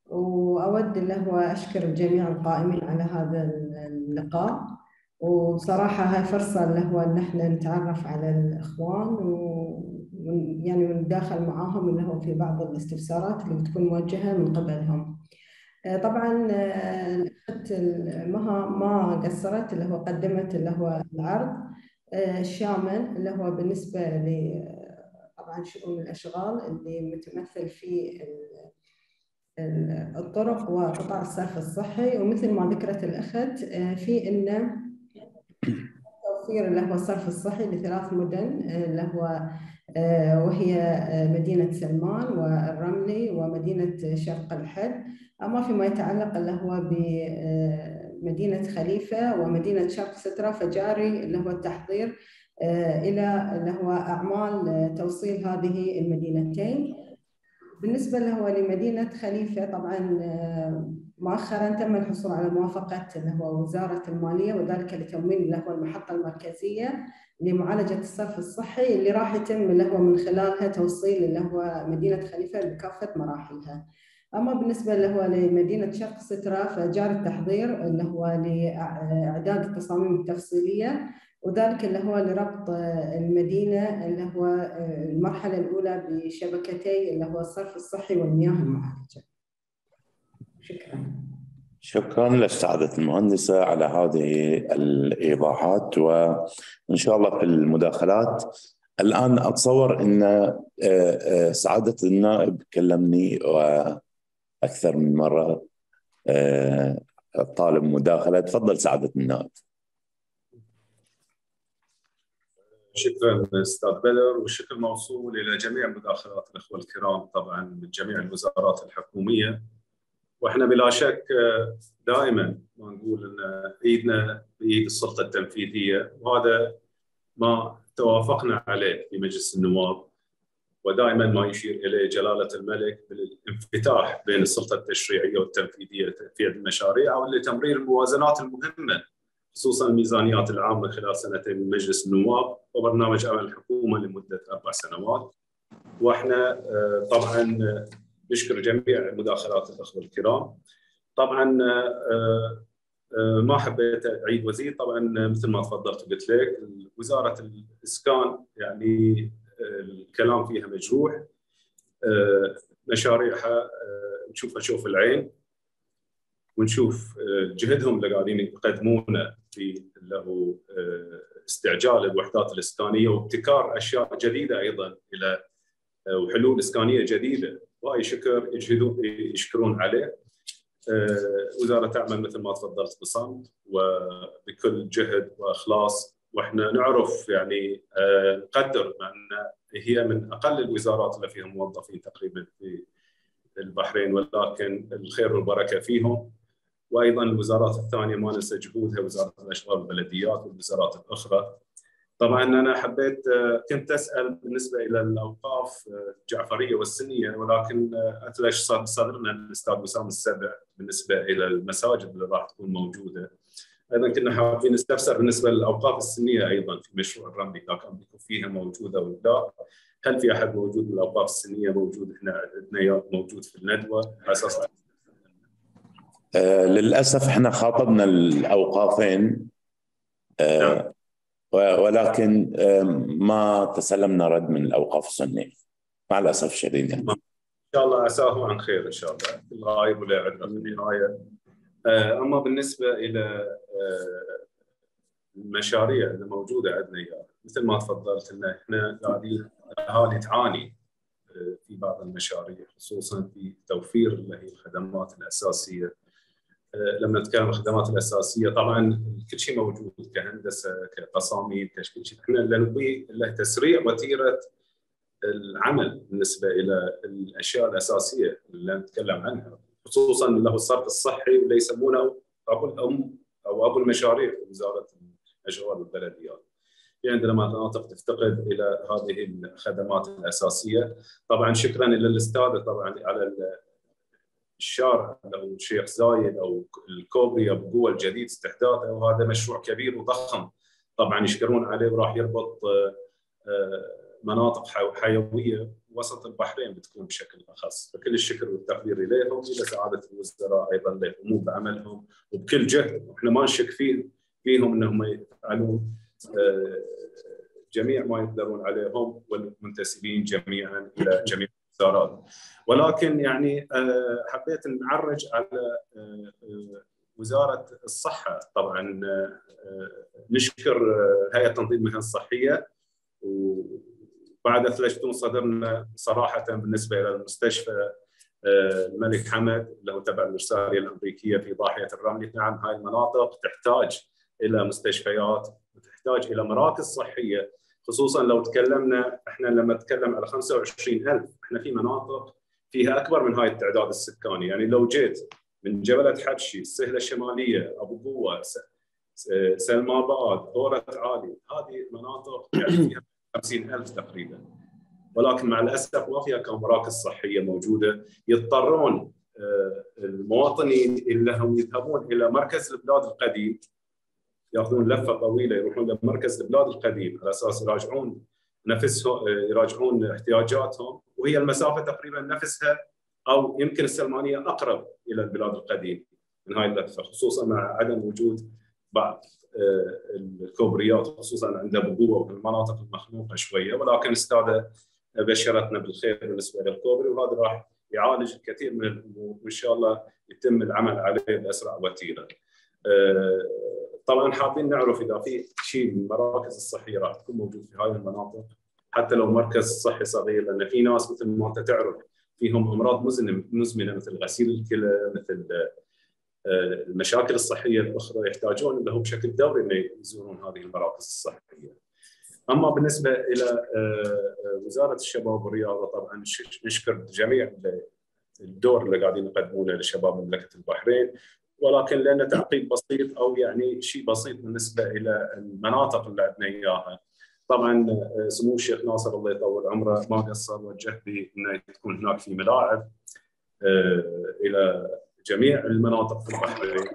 S12: وأود اللي هو أشكر جميع القائمين على هذا اللقاء. وبصراحة هاي فرصة اللي هو إن إحنا نتعرف على الإخوان و يعني ونتداخل معاهم اللي هو في بعض الاستفسارات اللي بتكون موجهة من قبلهم. طبعا الأخت ما ما قصرت اللي هو قدمت اللي هو العرض الشامل اللي هو بالنسبة ل طبعا شؤون الأشغال اللي متمثل في الطرق وقطاع الصرف الصحي ومثل ما ذكرت الأخت في أن توفير اللي هو الصرف الصحي لثلاث مدن اللي هو وهي مدينة سلمان والرملي ومدينة شرق الحد أما فيما يتعلق اللي هو بمدينة خليفة ومدينة شرق سترة فجاري اللي هو التحضير إلى اللي هو أعمال توصيل هذه المدينتين. بالنسبة هو لمدينة خليفة طبعا مؤخرا تم الحصول على موافقة اللي هو وزارة المالية وذلك لتمويل اللي هو المحطة المركزية لمعالجة الصرف الصحي اللي راح يتم اللي هو من خلالها توصيل اللي هو مدينة خليفة بكافة مراحلها. أما بالنسبة اللي هو لمدينة شرق سترة فجار التحضير اللي هو لإعداد التصاميم التفصيلية وذلك اللي هو لربط المدينة اللي هو المرحلة الأولى بشبكتي اللي هو الصرف الصحي والمياه المعالجة. شكرا.
S1: شكرا لسعادة المهندسة على هذه الإيضاحات وإن شاء الله في المداخلات. الآن أتصور أن سعادة النائب كلمني وأكثر من مرة طالب مداخلة. تفضل سعادة النائب.
S8: شكرا أستاذ بدر والشكر موصول إلى جميع مداخلات الأخوة الكرام طبعا من جميع الوزارات الحكومية. وإحنا بلا شك دائما ما نقول إن ايدنا بايد السلطه التنفيذية وهذا ما توافقنا عليه في مجلس النواب. ودائما ما يشير إليه جلالة الملك بالانفتاح بين السلطه التشريعية والتنفيذية في المشاريع أو لتمرير الموازنات المهمة خصوصا الميزانيات العامة خلال سنتين من مجلس النواب وبرنامج عمل الحكومة لمدة أربع سنوات. وإحنا طبعا نشكر جميع مداخلات الأخوة الكرام. طبعا ما حبيت أعيد وزير. طبعا مثل ما تفضلت وقلت لك وزارة الإسكان يعني الكلام فيها مجروح. مشاريعها نشوفها شوف العين. ونشوف جهدهم اللي قاعدين يقدمونه في هو استعجال الوحدات الإسكانية وابتكار أشياء جديدة أيضا إلى وحلول إسكانية جديدة. واي شكر يجهدون يشكرون عليه. وزارة تعمل مثل ما تفضلت بصمت وبكل جهد وإخلاص. وإحنا نعرف يعني آه، نقدر أن هي من أقل الوزارات اللي فيها موظفين تقريبا في البحرين ولكن الخير والبركة فيهم. وأيضا الوزارات الثانية ما ننسى جهودها وزارة الأشغال والبلديات والوزارات الأخرى. طبعا أنا حبيت كنت أسأل بالنسبة إلى الأوقاف الجعفرية والسنية ولكن اتلش صدرنا الاستاذ وسام السبع بالنسبة إلى المساجد اللي راح تكون موجودة. أيضا كنا حابين نستفسر بالنسبة للأوقاف السنية أيضا في مشروع الرملي إذا كان بيكون فيها موجوده ولا لا. هل في أحد موجود من الاوقاف السنية؟ موجود هنا عندنا موجود في الندوة. على أساس
S1: آه للأسف إحنا خاطبنا الأوقافين آه ولكن ما تسلمنا رد من الأوقاف السنية. مع الأسف الشديد يعني.
S8: إن شاء الله عساه عن خير إن شاء الله. الغايب ولا عذره في النهاية. آه، أما بالنسبة إلى آه، المشاريع اللي موجودة عندنا مثل ما تفضلت إن إحنا قاعدين الأهالي تعاني آه، في بعض المشاريع خصوصا في توفير اللي هي الخدمات الأساسية. لما نتكلم عن الخدمات الأساسية طبعا كل شيء موجود كهندسه كتصاميم كل شيء إحنا اللي نبغي له تسريع وتيرة العمل بالنسبة إلى الأشياء الأساسية اللي نتكلم عنها خصوصا له الصرف الصحي واللي يسمونه أبو الأم أو أبو المشاريع في وزارة الأشغال والبلديات. في عندنا مناطق تفتقد إلى هذه الخدمات الأساسية، طبعا شكرا للاستاذ طبعا على الشارع أو الشيخ زايد أو الكوبري ابو قوه الجديد استحداثه وهذا مشروع كبير وضخم. طبعا يشكرون عليه وراح يربط مناطق حيوية وسط البحرين بتكون بشكل أخص، فكل الشكر والتقدير إليهم وإلى سعادة الوزراء أيضا لهم بعملهم وبكل جهد. وإحنا ما نشك فيه فيهم انهم يفعلون جميع ما يقدرون عليهم والمنتسبين جميعا إلى جميع الوزارات. ولكن يعني حبيت نعرج على وزارة الصحة. طبعا نشكر هيئة تنظيم المهن الصحيه بعد ثلاث شهور صدرنا صراحة بالنسبة إلى المستشفى الملك حمد اللي هو تبع الارساليه الأمريكية في ضاحية الرمل. نعم هاي المناطق تحتاج إلى مستشفيات وتحتاج إلى مراكز صحية. خصوصا لو تكلمنا إحنا لما نتكلم على 25000 إحنا في مناطق فيها أكبر من هاي التعداد السكاني. يعني لو جيت من جبلة حبشي السهلة الشمالية أبو قوة سلماباد هورة عالي هذه مناطق يعني فيها 50000 تقريبا. ولكن مع الأسف ما فيها كان مراكز صحية موجودة يضطرون المواطنين اللي هم يذهبون إلى مركز البلاد القديم ياخذون لفة طويلة يروحون لمركز البلاد القديم على أساس يراجعون نفسهم يراجعون احتياجاتهم وهي المسافة تقريبا نفسها أو يمكن السلمانية أقرب إلى البلاد القديم من هاي اللفة خصوصا مع عدم وجود بعض الكوبريات خصوصا عند بقوه وفي المناطق المخنوقة شوية ولكن الاستاذه بشرتنا بالخير بالنسبة للكوبري وهذا راح يعالج الكثير من الأمور وإن شاء الله يتم العمل عليه بأسرع وتيرة. طبعا حابين نعرف إذا في شيء من المراكز الصحية راح تكون موجود في هذه المناطق حتى لو مركز صحي صغير لأن في ناس مثل ما أنت تعرف فيهم أمراض مزمنة مثل غسيل الكلى مثل المشاكل الصحية الأخرى يحتاجون هو بشكل دوري إنه يزورون هذه المراكز الصحية. أما بالنسبة إلى وزارة الشباب والرياضة طبعا نشكر جميع الدور اللي قاعدين يقدمونه لشباب مملكة البحرين ولكن لنا تعقيب بسيط أو يعني شيء بسيط بالنسبة إلى المناطق اللي عندنا إياها. طبعا سمو الشيخ ناصر الله يطول عمره ما قصر وجه به إنه تكون هناك في ملاعب إلى جميع المناطق في البحرين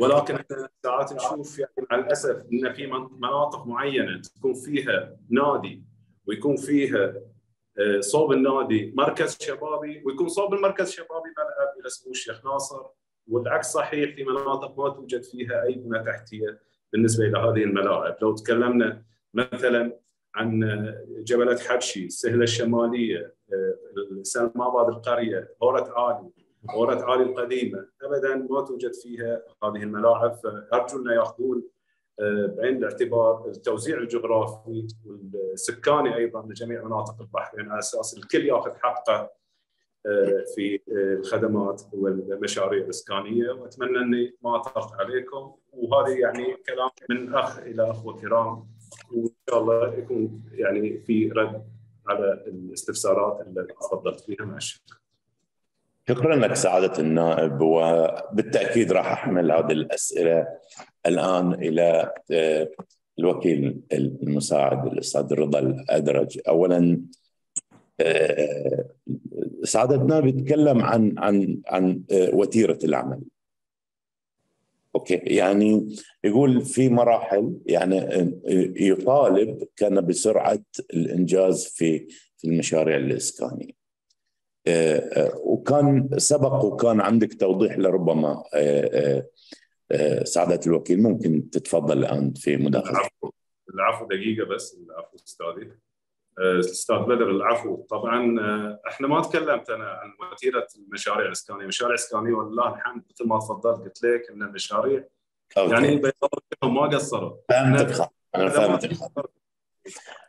S8: ولكن إحنا ساعات نشوف يعني مع الأسف إن في مناطق معينة تكون فيها نادي ويكون فيها صوب النادي مركز شبابي ويكون صوب المركز الشبابي ملعب إلى سمو الشيخ ناصر والعكس صحيح في مناطق ما توجد فيها أي بنى تحتية بالنسبة إلى هذه الملاعب، لو تكلمنا مثلا عن جبلة حبشي، السهلة الشمالية، سلماباد القرية، هورة عالي، هورة عالي القديمة، ابدا ما توجد فيها هذه الملاعب. فأرجو أن يأخذون بعين الاعتبار التوزيع الجغرافي والسكاني أيضا لجميع مناطق البحرين على أساس الكل يأخذ حقه في الخدمات والمشاريع الإسكانية وأتمنى إني ما اطلت عليكم. وهذه يعني كلام من أخ إلى اخوه كرام وإن شاء الله يكون يعني في رد على الاستفسارات اللي تفضلت فيها. مع الشركة.
S1: شكرا لك سعادة النائب وبالتأكيد راح أحمل هذه الأسئلة الآن إلى آه، الوكيل المساعد الأستاذ رضا الأدرج. أولا آه، سعادة النائب يتكلم عن عن عن آه، وتيرة العمل. أوكي؟ يعني يقول في مراحل يعني يطالب كان بسرعة الإنجاز في في المشاريع الإسكانية. آه، آه، وكان سبق وكان عندك توضيح لربما آه، سعادة الوكيل ممكن تتفضل الآن في مداخلة
S8: العفو دقيقة بس العفو أستاذي. أستاذ بدر العفو. طبعا إحنا ما تكلمت أنا عن وتيرة المشاريع الإسكانية، المشاريع الاسكانيه ولله الحمد مثل ما تفضلت قلت لك إن المشاريع أوكي. يعني ما قصروا.
S1: فهمتك أنا فهمتك.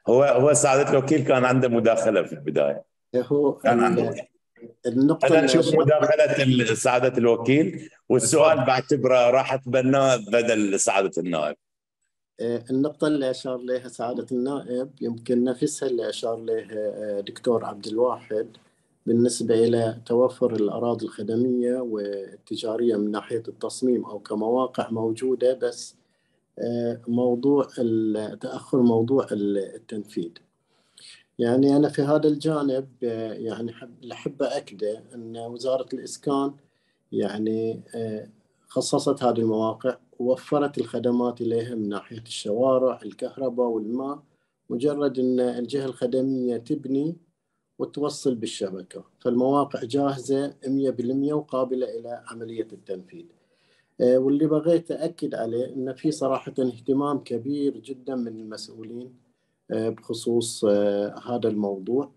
S1: هو هو سعادة الوكيل كان عنده مداخلة في البداية.
S6: هو
S1: النقطة أنا نشوف مداخلة سعادة الوكيل والسؤال بعتبره راح أتبناه بدل سعادة النائب.
S6: آه، النقطة اللي أشار لها سعادة النائب يمكن نفسها اللي أشار لها آه، دكتور عبد الواحد بالنسبة إلى توفر الأراضي الخدمية والتجارية من ناحية التصميم أو كمواقع موجودة بس آه، موضوع تأخر موضوع التنفيذ. يعني أنا في هذا الجانب يعني حب أحب أكده أن وزارة الإسكان يعني خصصت هذه المواقع ووفرت الخدمات إليها من ناحية الشوارع الكهرباء والماء مجرد أن الجهة الخدمية تبني وتوصل بالشبكة. فالمواقع جاهزة 100% وقابلة إلى عملية التنفيذ. آه، واللي بغيت أكد عليه أن في صراحة اهتمام كبير جدا من المسؤولين آه، بخصوص آه، هذا الموضوع.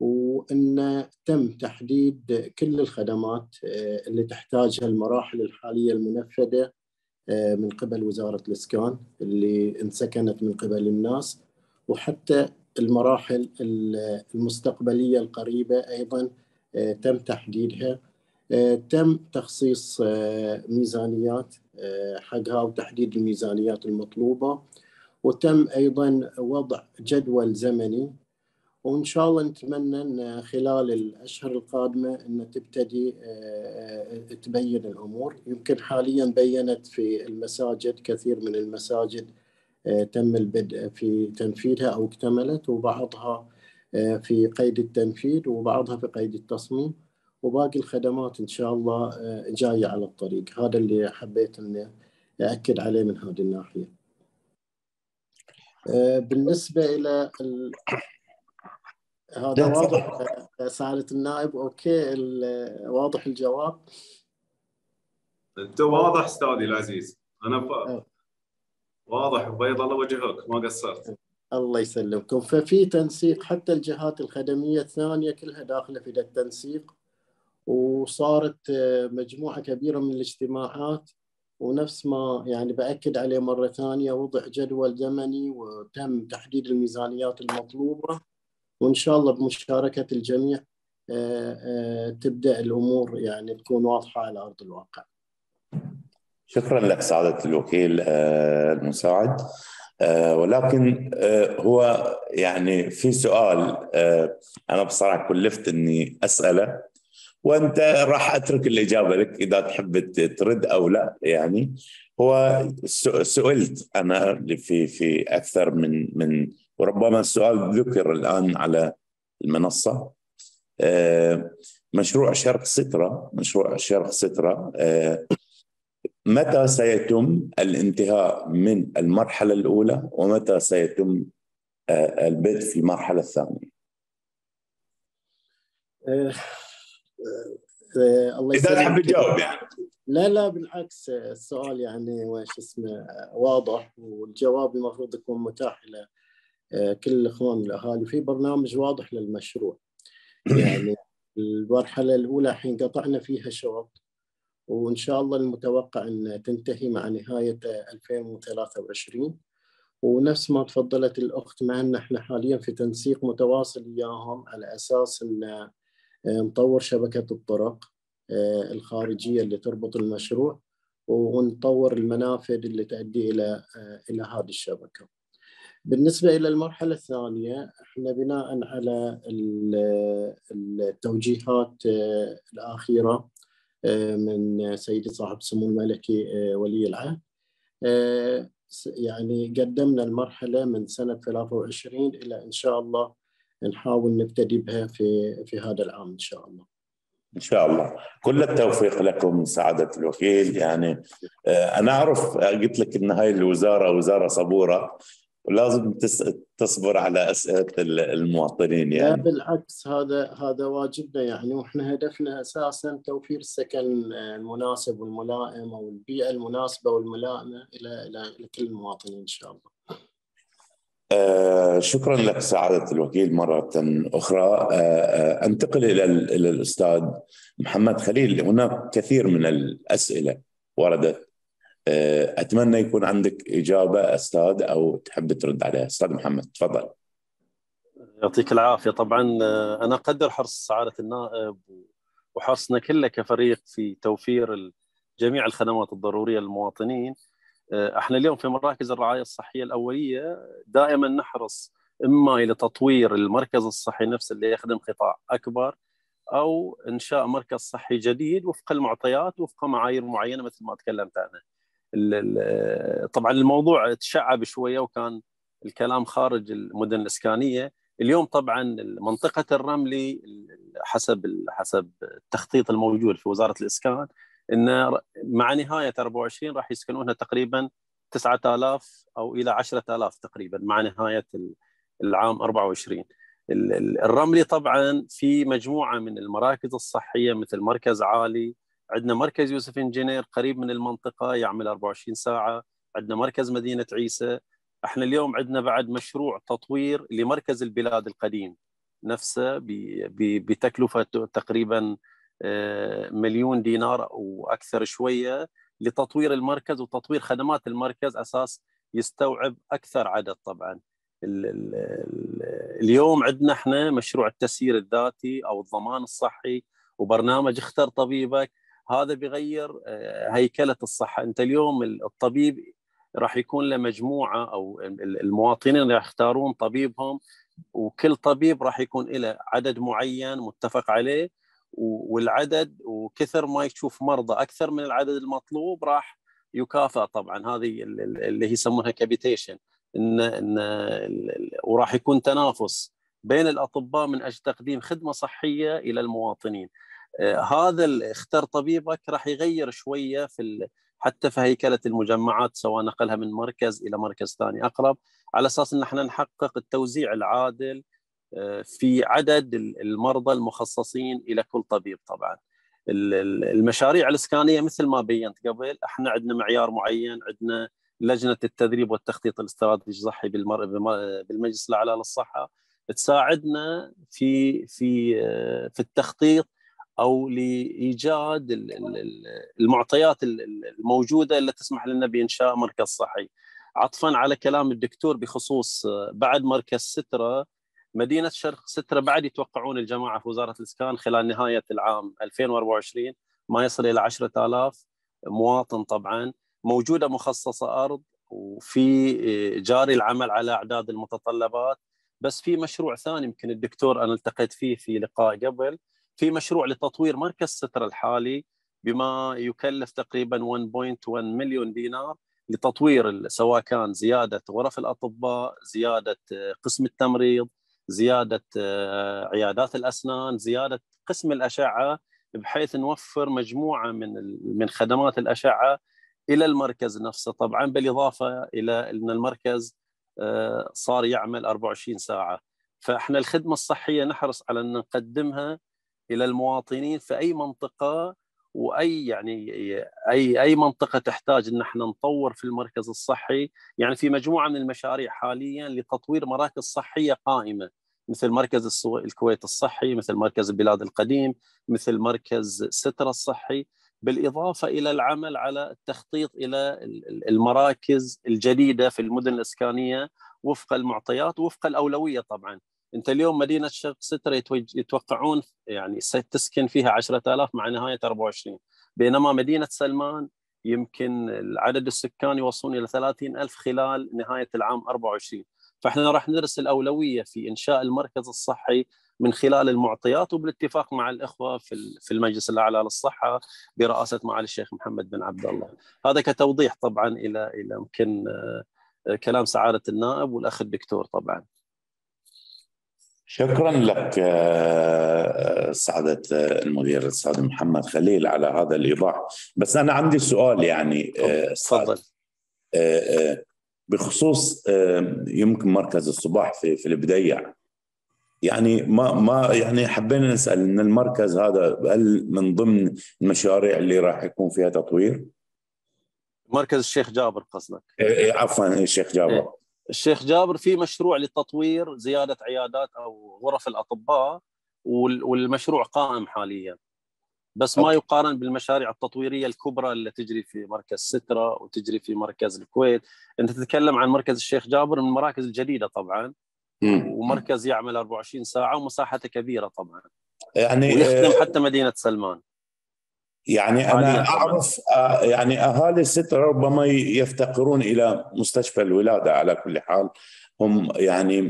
S6: وأن تم تحديد كل الخدمات اللي تحتاجها المراحل الحالية المنفذة من قبل وزارة الإسكان اللي انسكنت من قبل الناس وحتى المراحل المستقبلية القريبة أيضا آه، تم تحديدها. آه، تم تخصيص آه، ميزانيات حقها وتحديد الميزانيات المطلوبة. وتم أيضا وضع جدول زمني وإن شاء الله نتمنى أن خلال الأشهر القادمة أن تبتدي تبين الأمور. يمكن حاليا بينت في المساجد كثير من المساجد آه، تم البدء في تنفيذها أو اكتملت وبعضها آه، في قيد التنفيذ وبعضها في قيد التصميم. وباقي الخدمات إن شاء الله آه، جاية على الطريق. هذا اللي حبيت أن أكد عليه من هذه الناحية. بالنسبة إلى ال... هذا واضح سعادة النائب. أوكي واضح الجواب.
S8: أنت واضح أستاذي العزيز. أنا ف... واضح وبيض الله وجهك ما قصرت.
S6: الله يسلمكم. ففي تنسيق حتى الجهات الخدمية الثانية كلها داخلة في التنسيق وصارت آه، مجموعة كبيرة من الاجتماعات ونفس ما يعني بأكد عليه مرة ثانية وضع جدول زمني وتم تحديد الميزانيات المطلوبة. وإن شاء الله بمشاركة الجميع آه، آه، تبدأ الأمور يعني تكون واضحة على أرض الواقع.
S1: شكرا لك سعادة الوكيل آه، المساعد ولكن هو يعني في سؤال أنا بصراحة كلفت أني أسأله وأنت راح أترك الإجابة لك إذا تحب ترد أو لا يعني هو سئلت أنا في في أكثر من من وربما السؤال ذكر الآن على المنصة. مشروع شرق سترة مشروع شرق سترة متى سيتم الانتهاء من المرحلة الأولى ومتى سيتم آه، البدء في المرحلة الثانية؟
S6: آه، آه، الله
S1: إذا تحب تجاوب يعني.
S6: لا لا بالعكس السؤال يعني وش اسمه واضح والجواب المفروض يكون متاح إلى كل الإخوان الأهالي في برنامج واضح للمشروع يعني المرحلة الأولى الحين قطعنا فيها شوط وإن شاء الله المتوقع أن تنتهي مع نهاية 2023 ونفس ما تفضلت الأخت معنا إحنا حاليا في تنسيق متواصل وياهم على أساس أن آه، نطور شبكة الطرق آه، الخارجية اللي تربط المشروع ونطور المنافذ اللي تؤدي إلى آه، إلى هذه الشبكة. بالنسبة إلى المرحلة الثانية إحنا بناء على التوجيهات الأخيرة من سيدي صاحب السمو الملكي ولي العهد. يعني قدمنا المرحلة من سنة 23 إلى إن شاء الله نحاول نبتدي بها في في هذا العام إن شاء الله.
S1: إن شاء الله. كل التوفيق لكم سعادة الوكيل. يعني أنا أعرف قلت لك إن هاي الوزارة وزارة صبورة. ولازم تصبر على أسئلة المواطنين يعني.
S6: لا بالعكس هذا هذا واجبنا يعني. وإحنا هدفنا أساسا توفير السكن المناسب والملائم أو البيئة المناسبة والملائمة إلى إلى لكل المواطنين إن شاء الله.
S1: آه شكرا لك سعادة الوكيل مرة أخرى. آه آه أنتقل إلى إلى الأستاذ محمد خليل. هناك كثير من الأسئلة وردت أتمنى يكون عندك إجابة أستاذ أو تحب ترد عليها. أستاذ محمد تفضل.
S4: يعطيك العافية. طبعا أنا أقدر حرص سعاده النائب وحرصنا كله كفريق في توفير جميع الخدمات الضرورية للمواطنين. إحنا اليوم في مراكز الرعاية الصحية الأولية دائما نحرص إما إلى تطوير المركز الصحي نفسه اللي يخدم قطاع أكبر أو إنشاء مركز صحي جديد وفق المعطيات وفق معايير معينة مثل ما تكلمت عنها. طبعا الموضوع تشعب شوية وكان الكلام خارج المدن الإسكانية. اليوم طبعا منطقة الرملي حسب حسب التخطيط الموجود في وزارة الإسكان إن مع نهاية 24 راح يسكنونها تقريبا 9000 أو إلى 10000 تقريبا مع نهاية العام 24 الرملي طبعا في مجموعة من المراكز الصحية مثل مركز عالي عندنا مركز يوسف انجينير قريب من المنطقة يعمل 24 ساعة. عندنا مركز مدينة عيسى. إحنا اليوم عندنا بعد مشروع تطوير لمركز البلاد القديم نفسه بتكلفة تقريبا مليون دينار وأكثر شوية لتطوير المركز. وتطوير خدمات المركز أساس يستوعب أكثر عدد طبعا. اليوم عندنا إحنا مشروع التسيير الذاتي أو الضمان الصحي وبرنامج اختر طبيبك. هذا بيغير هيكلة الصحة أنت اليوم الطبيب راح يكون له مجموعة أو المواطنين راح يختارون طبيبهم وكل طبيب راح يكون له عدد معين متفق عليه والعدد وكثر ما يشوف مرضى أكثر من العدد المطلوب راح يكافئ طبعا هذه اللي يسمونها كابيتيشن ان ان وراح يكون تنافس بين الأطباء من أجل تقديم خدمة صحية إلى المواطنين. هذا اختر طبيبك راح يغير شوية في حتى في هيكلة المجمعات سواء نقلها من مركز إلى مركز ثاني أقرب على أساس إن إحنا نحقق التوزيع العادل في عدد المرضى المخصصين إلى كل طبيب طبعا. المشاريع الإسكانية مثل ما بينت قبل إحنا عندنا معيار معين عندنا لجنة التدريب والتخطيط الاستراتيجي الصحي بالمجلس الأعلى للصحة تساعدنا في في في التخطيط أو لإيجاد المعطيات الموجودة اللي تسمح لنا بانشاء مركز صحي. عطفا على كلام الدكتور بخصوص بعد مركز سترة مدينة شرق سترة بعد يتوقعون الجماعة في وزارة الإسكان خلال نهاية العام 2024 ما يصل إلى 10000 مواطن طبعا موجودة مخصصة أرض وفي جاري العمل على أعداد المتطلبات بس في مشروع ثاني يمكن الدكتور أنا التقيت فيه في لقاء قبل في مشروع لتطوير مركز ستر الحالي بما يكلف تقريبا 1.1 مليون دينار لتطوير سواء كان زيادة غرف الأطباء، زيادة قسم التمريض، زيادة عيادات الأسنان، زيادة قسم الأشعة بحيث نوفر مجموعة من من خدمات الأشعة إلى المركز نفسه. طبعا بالإضافة إلى إن المركز صار يعمل 24 ساعة. فإحنا الخدمة الصحية نحرص على أن نقدمها إلى المواطنين في أي منطقة وأي يعني أي أي منطقة تحتاج إن إحنا نطور في المركز الصحي. يعني في مجموعة من المشاريع حاليا لتطوير مراكز صحية قائمة مثل مركز الكويت الصحي مثل مركز البلاد القديم مثل مركز سترة الصحي. بالإضافة إلى العمل على التخطيط إلى المراكز الجديدة في المدن الإسكانية وفق المعطيات وفق الأولوية طبعا. انت اليوم مدينة شرق سترة يتوقعون يعني تسكن فيها 10000 مع نهاية 24 بينما مدينة سلمان يمكن العدد السكان يوصلون إلى 30000 خلال نهاية العام 24 فإحنا راح ندرس الأولوية في إنشاء المركز الصحي من خلال المعطيات وبالاتفاق مع الإخوة في في المجلس الأعلى للصحة برئاسة معالي الشيخ محمد بن عبد الله. هذا كتوضيح طبعا إلى إلى يمكن كلام سعادة النائب والأخ الدكتور طبعا.
S1: شكرا لك سعادة المدير الأستاذ محمد خليل على هذا الإيضاح. بس أنا عندي سؤال يعني
S4: تفضل.
S1: بخصوص يمكن مركز الصباح في في البديع يعني ما ما يعني حبينا نسأل إن المركز هذا هل من ضمن المشاريع اللي راح يكون فيها تطوير؟
S4: مركز الشيخ جابر قصدك.
S1: عفوا الشيخ جابر.
S4: إيه. الشيخ جابر في مشروع للتطوير زيادة عيادات أو غرف الأطباء والمشروع قائم حاليا. بس ما يقارن بالمشاريع التطويرية الكبرى اللي تجري في مركز سترا وتجري في مركز الكويت. أنت تتكلم عن مركز الشيخ جابر من المراكز الجديده طبعا ومركز يعمل 24 ساعة ومساحته كبيرة طبعا.
S1: يعني
S4: ويخدم حتى مدينة سلمان.
S1: يعني أنا أعرف يعني أهالي سترا ربما يفتقرون إلى مستشفى الولادة على كل حال. هم يعني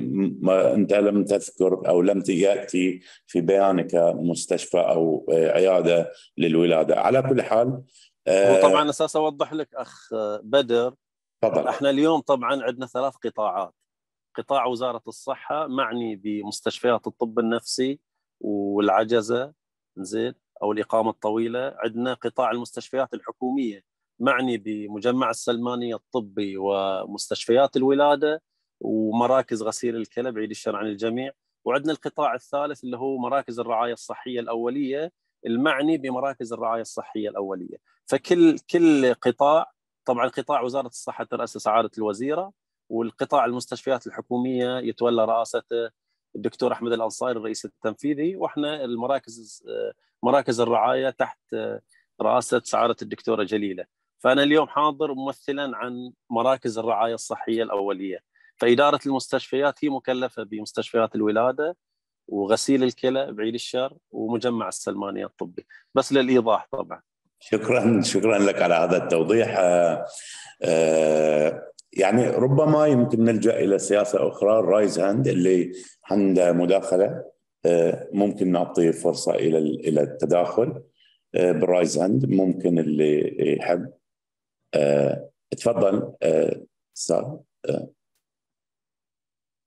S1: ما أنت لم تذكر أو لم يأتي في بيانك مستشفى أو عيادة للولادة. على كل حال
S4: وطبعا أساس أوضح لك أخ بدر
S1: تفضل.
S4: إحنا اليوم طبعا عندنا ثلاث قطاعات. قطاع وزارة الصحة معني بمستشفيات الطب النفسي والعجزة زين. أو الإقامة الطويلة عندنا قطاع المستشفيات الحكومية. معني بمجمع السلمانيه الطبي ومستشفيات الولادة ومراكز غسيل الكلى بعيد الشر عن الجميع. وعندنا القطاع الثالث اللي هو مراكز الرعاية الصحية الأولية المعني بمراكز الرعاية الصحية الأولية. فكل كل قطاع طبعا قطاع وزارة الصحة ترأس سعاده الوزيرة والقطاع المستشفيات الحكومية يتولى رئاسته الدكتور أحمد الأنصاري الرئيس التنفيذي. وإحنا المراكز مراكز الرعاية تحت رئاسة سعادة الدكتورة جليلة. فأنا اليوم حاضر ممثلا عن مراكز الرعاية الصحية الأولية. فإدارة المستشفيات هي مكلفة بمستشفيات الولادة وغسيل الكلى بعيد الشر ومجمع السلمانية الطبي. بس للإيضاح طبعا.
S1: شكرا شكرا لك على هذا التوضيح. آآ آآ يعني ربما يمكن نلجأ إلى سياسة أخرى ال raise hand اللي عنده مداخلة. ممكن نعطي فرصة إلى إلى التداخل. بال raise hand ممكن اللي يحب. تفضل أستاذ.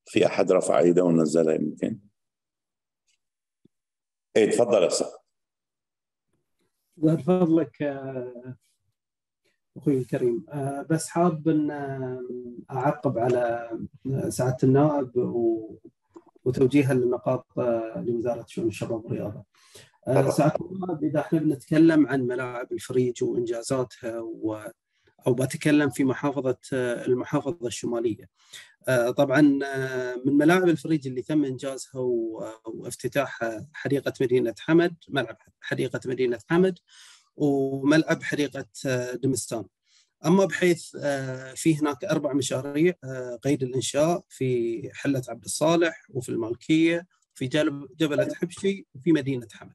S1: في أحد رفع إيده ونزلها يمكن؟ اي تفضل أستاذ.
S9: زاد فضلك أخوي الكريم. بس حاب إن أعقب على سعادة النائب وتوجيها للنقاط لوزارة شؤون الشباب والرياضة. سعاده النائب إذا إحنا بنتكلم عن ملاعب الفريج وإنجازاتها و أو بتكلم في محافظة المحافظة الشمالية. طبعا من ملاعب الفريج اللي تم إنجازها وافتتاحها حديقة مدينة حمد، ملعب حديقة مدينة حمد وملعب حديقة دمستان. أما بحيث في هناك أربع مشاريع قيد الإنشاء في حلة عبد الصالح وفي المالكية في جبله حبشي وفي مدينة حمد.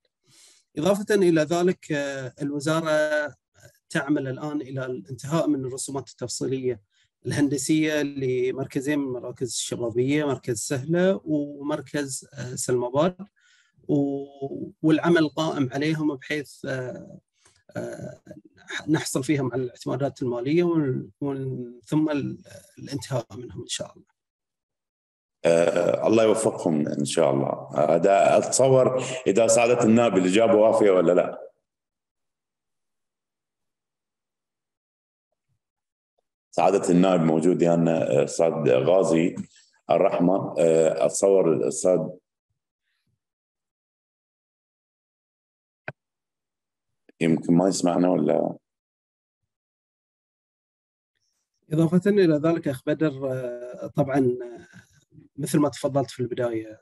S9: إضافة إلى ذلك الوزارة تعمل الآن إلى الانتهاء من الرسومات التفصيلية الهندسية لمركزين من المراكز الشبابية مركز سهلة ومركز سلمباد والعمل قائم عليهم بحيث نحصل فيهم على الاعتمادات المالية ثم الانتهاء منهم إن شاء الله.
S1: آه الله يوفقهم إن شاء الله هذا أتصور إذا سعاده النائب الاجابه وافيه ولا لا؟ سعاده النائب موجود يعني أستاذ غازي الرحمه أتصور الأستاذ يمكن ما يسمعنا ولا؟
S9: إضافة إلى ذلك أخ بدر طبعا مثل ما تفضلت في البداية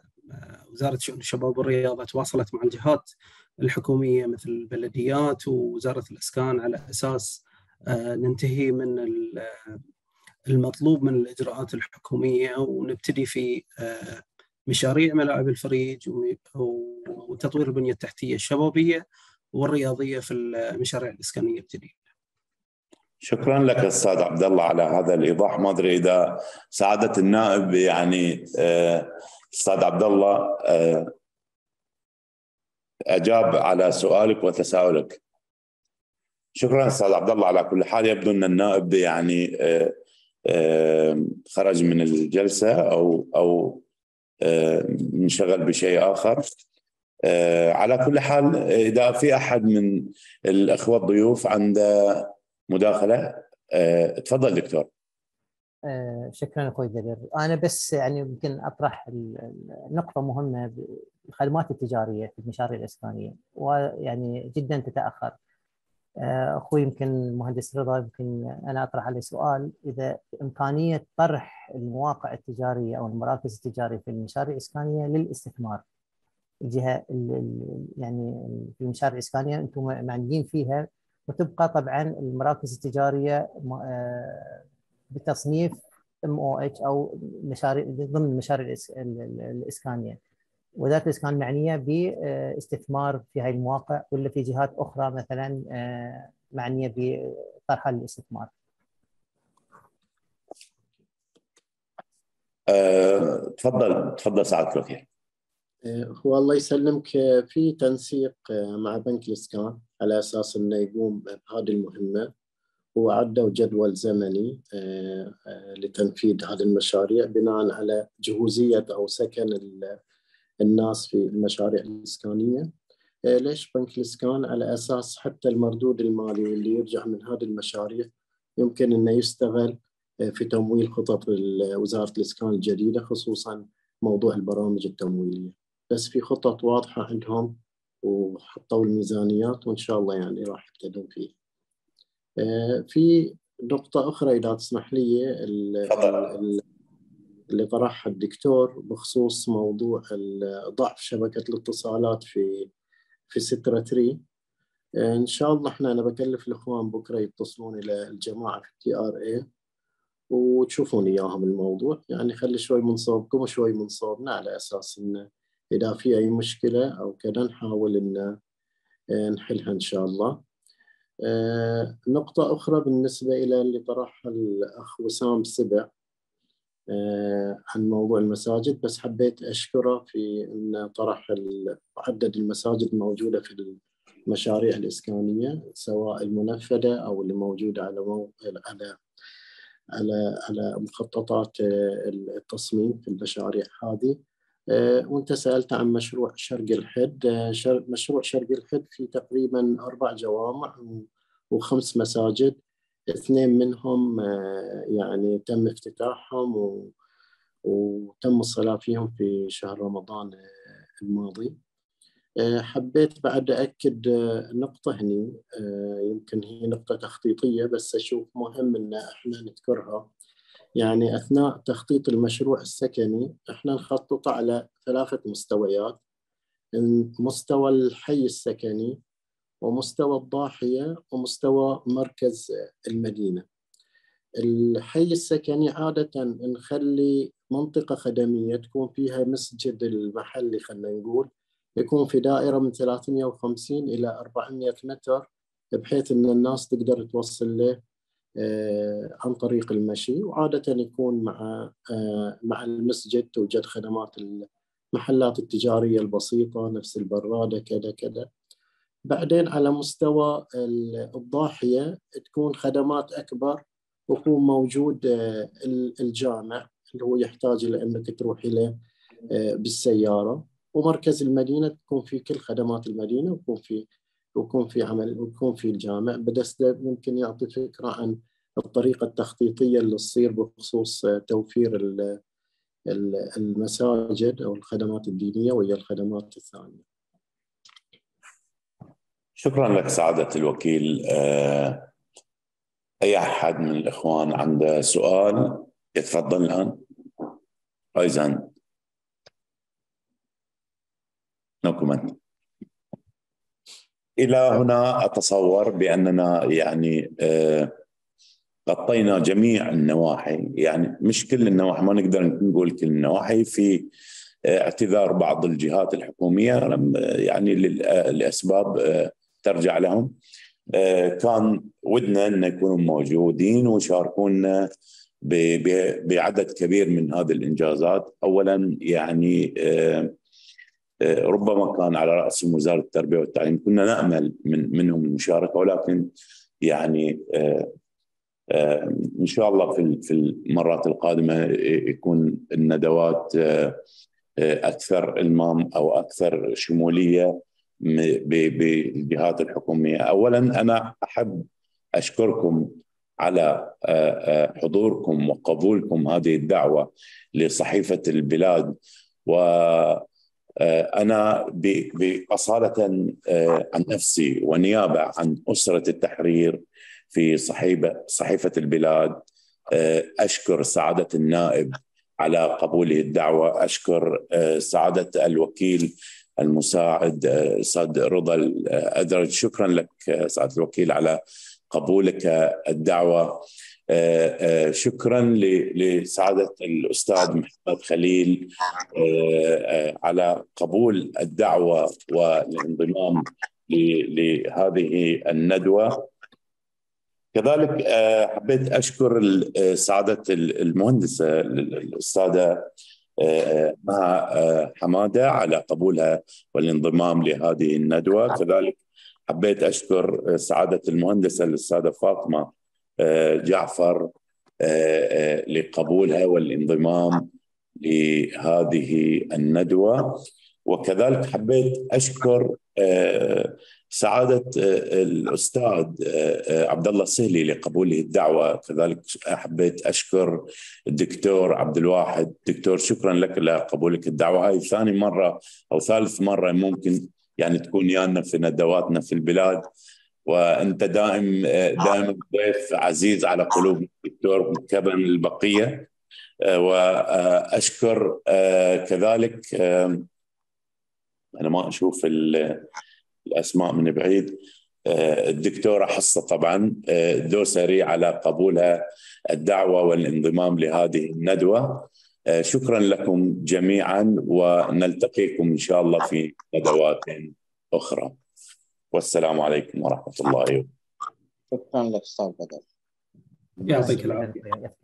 S9: وزارة شؤون الشباب والرياضة تواصلت مع الجهات الحكومية مثل البلديات ووزارة الإسكان على أساس ننتهي من المطلوب من الإجراءات الحكومية ونبتدي في مشاريع ملاعب الفريج وتطوير البنية التحتية الشبابية. والرياضية في المشاريع الإسكانية الجديده.
S1: شكرا لك أستاذ عبد الله على هذا الإيضاح. ما أدري إذا سعاده النائب يعني آه، أستاذ عبد الله آه، أجاب على سؤالك وتساؤلك. شكرا أستاذ عبد الله على كل حال. يبدو أن النائب يعني خرج من الجلسة أو أو انشغل بشيء آخر. على كل حال إذا في أحد من الأخوة الضيوف عنده مداخلة أه تفضل دكتور.
S10: أه شكرا أخوي دليل أنا بس يعني يمكن أطرح نقطة مهمة الخدمات التجارية في المشاريع الاسكانيه ويعني جدا تتأخر. أخوي يمكن المهندس رضا يمكن أنا أطرح عليه سؤال. إذا امكانيه طرح المواقع التجارية أو المراكز التجارية في المشاريع الاسكانيه للاستثمار الجهة يعني في المشاريع الاسكانيه أنتم معنيين فيها وتبقى طبعا المراكز التجارية آه، بتصنيف ام أو اتش أو مشاريع ضمن المشاريع الاسكانيه وذات الاسكان معنية باستثمار في هذه المواقع ولا في جهات أخرى مثلا آه، معنية بطرحها للاستثمار.
S1: أه، تفضل تفضل سعاده الوكيل.
S6: هو الله يسلمك في تنسيق مع بنك الإسكان على أساس إنه يقوم بهذه المهمة. وعدوا جدول زمني آه، آه، لتنفيذ هذه المشاريع بناء على جهوزية أو سكن الناس في المشاريع الإسكانية. آه، ليش بنك الإسكان؟ على أساس حتى المردود المالي اللي يرجع من هذه المشاريع يمكن إنه يستغل في تمويل خطط وزارة الإسكان الجديدة خصوصا موضوع البرامج التمويلية. بس في خطط واضحة عندهم وحطوا الميزانيات وإن شاء الله يعني راح يبتدون فيه. آه، في نقطة أخرى إذا تسمح لي اللي طرحها الدكتور بخصوص موضوع ضعف شبكة الاتصالات في في سترة تري. آه، إن شاء الله إحنا أنا بكلف الإخوان بكرة يتصلون إلى الجماعة في التي آر إي وتشوفون إياهم الموضوع. يعني خلي شوي من صوبكم وشوي من صوبنا على أساس إنه إذا في أي مشكلة أو كذا نحاول إن آه، نحلها إن شاء الله. آه، نقطة أخرى بالنسبة إلى اللي طرحها الأخ وسام سبع آه، عن موضوع المساجد بس حبيت أشكره في أن طرح عدد المساجد الموجودة في المشاريع الإسكانية سواء المنفذة أو اللي موجودة على مو... على على على مخططات التصميم في المشاريع هذه. وانت سألت عن مشروع شرق الحد. آه، مشروع شرق الحد في تقريبا أربع جوامع وخمس مساجد. اثنين منهم آه، يعني تم افتتاحهم وتم الصلاة فيهم في شهر رمضان الماضي. حبيت بعد أكد نقطة هني يمكن هي نقطة تخطيطية بس أشوف مهم إن إحنا نذكرها. يعني أثناء تخطيط المشروع السكني إحنا نخطط على ثلاثة مستويات مستوى الحي السكني ومستوى الضاحية ومستوى مركز المدينة. الحي السكني عادة نخلي منطقة خدمية تكون فيها مسجد المحلي خلينا نقول يكون في دائرة من 350 إلى 400 متر بحيث أن الناس تقدر توصل له عن طريق المشي وعادة يكون مع آه، مع المسجد توجد خدمات المحلات التجارية البسيطة نفس البرادة كذا كذا. بعدين على مستوى الضاحية تكون خدمات أكبر ويكون موجود آه، الجامع اللي هو يحتاج إلى أنك تروح إليه بالسيارة. ومركز المدينة تكون في كل خدمات المدينة ويكون في ويكون في عمل ويكون في الجامع. بس ممكن يعطي فكرة عن الطريقة التخطيطية اللي تصير بخصوص توفير المساجد أو الخدمات الدينية وهي الخدمات الثانية.
S1: شكرا لك سعادة الوكيل. آه، أي أحد من الإخوان عنده سؤال؟ يتفضل الآن. إذا no comment إلى هنا أتصور بأننا يعني آه، غطينا جميع النواحي. يعني مش كل النواحي ما نقدر نقول كل النواحي. في آه، اعتذار بعض الجهات الحكومية يعني لأسباب آه، ترجع لهم. كان ودنا أن يكونوا موجودين ويشاركونا بعدد كبير من هذه الإنجازات. اولا يعني ربما كان على رأس وزارة التربية والتعليم كنا نأمل من منهم المشاركة ولكن يعني إن شاء الله في في المرات القادمة يكون الندوات أكثر إلمام أو أكثر شمولية بالجهات الحكومية. اولا أنا أحب أشكركم على حضوركم وقبولكم هذه الدعوة لصحيفة البلاد و أنا بأصالة عن نفسي ونيابة عن أسرة التحرير في صحيفه صحيفة البلاد أشكر سعادة النائب على قبوله الدعوة أشكر سعادة الوكيل المساعد أستاذ رضا الأدرج. شكرا لك سعادة الوكيل على قبولك الدعوة. شكرا لسعادة الأستاذ محمد خليل على قبول الدعوة والانضمام لهذه الندوة. كذلك حبيت أشكر سعادة المهندسه الأستاذة مها حمادة على قبولها والانضمام لهذه الندوة. كذلك حبيت أشكر سعادة المهندسة الأستاذة فاطمة جعفر لقبولها والانضمام لهذه الندوة. وكذلك حبيت أشكر سعادة الأستاذ عبد الله السهلي لقبوله الدعوة. كذلك حبيت أشكر الدكتور عبد الواحد. دكتور شكرا لك لقبولك الدعوة. هاي ثاني مرة أو ثالث مرة ممكن يعني تكون يانا في ندواتنا في البلاد. وأنت دائم دائما ضيف عزيز على قلوب الدكتور كبن البقية. وأشكر كذلك أنا ما أشوف الأسماء من بعيد. الدكتوره حصه طبعا دوسري على قبولها الدعوة والانضمام لهذه الندوة. شكرا لكم جميعا ونلتقيكم إن شاء الله في ندوات أخرى. والسلام عليكم ورحمة الله. وبركاته
S11: شكرا لك أستاذ بدر.
S9: يعطيك العافية.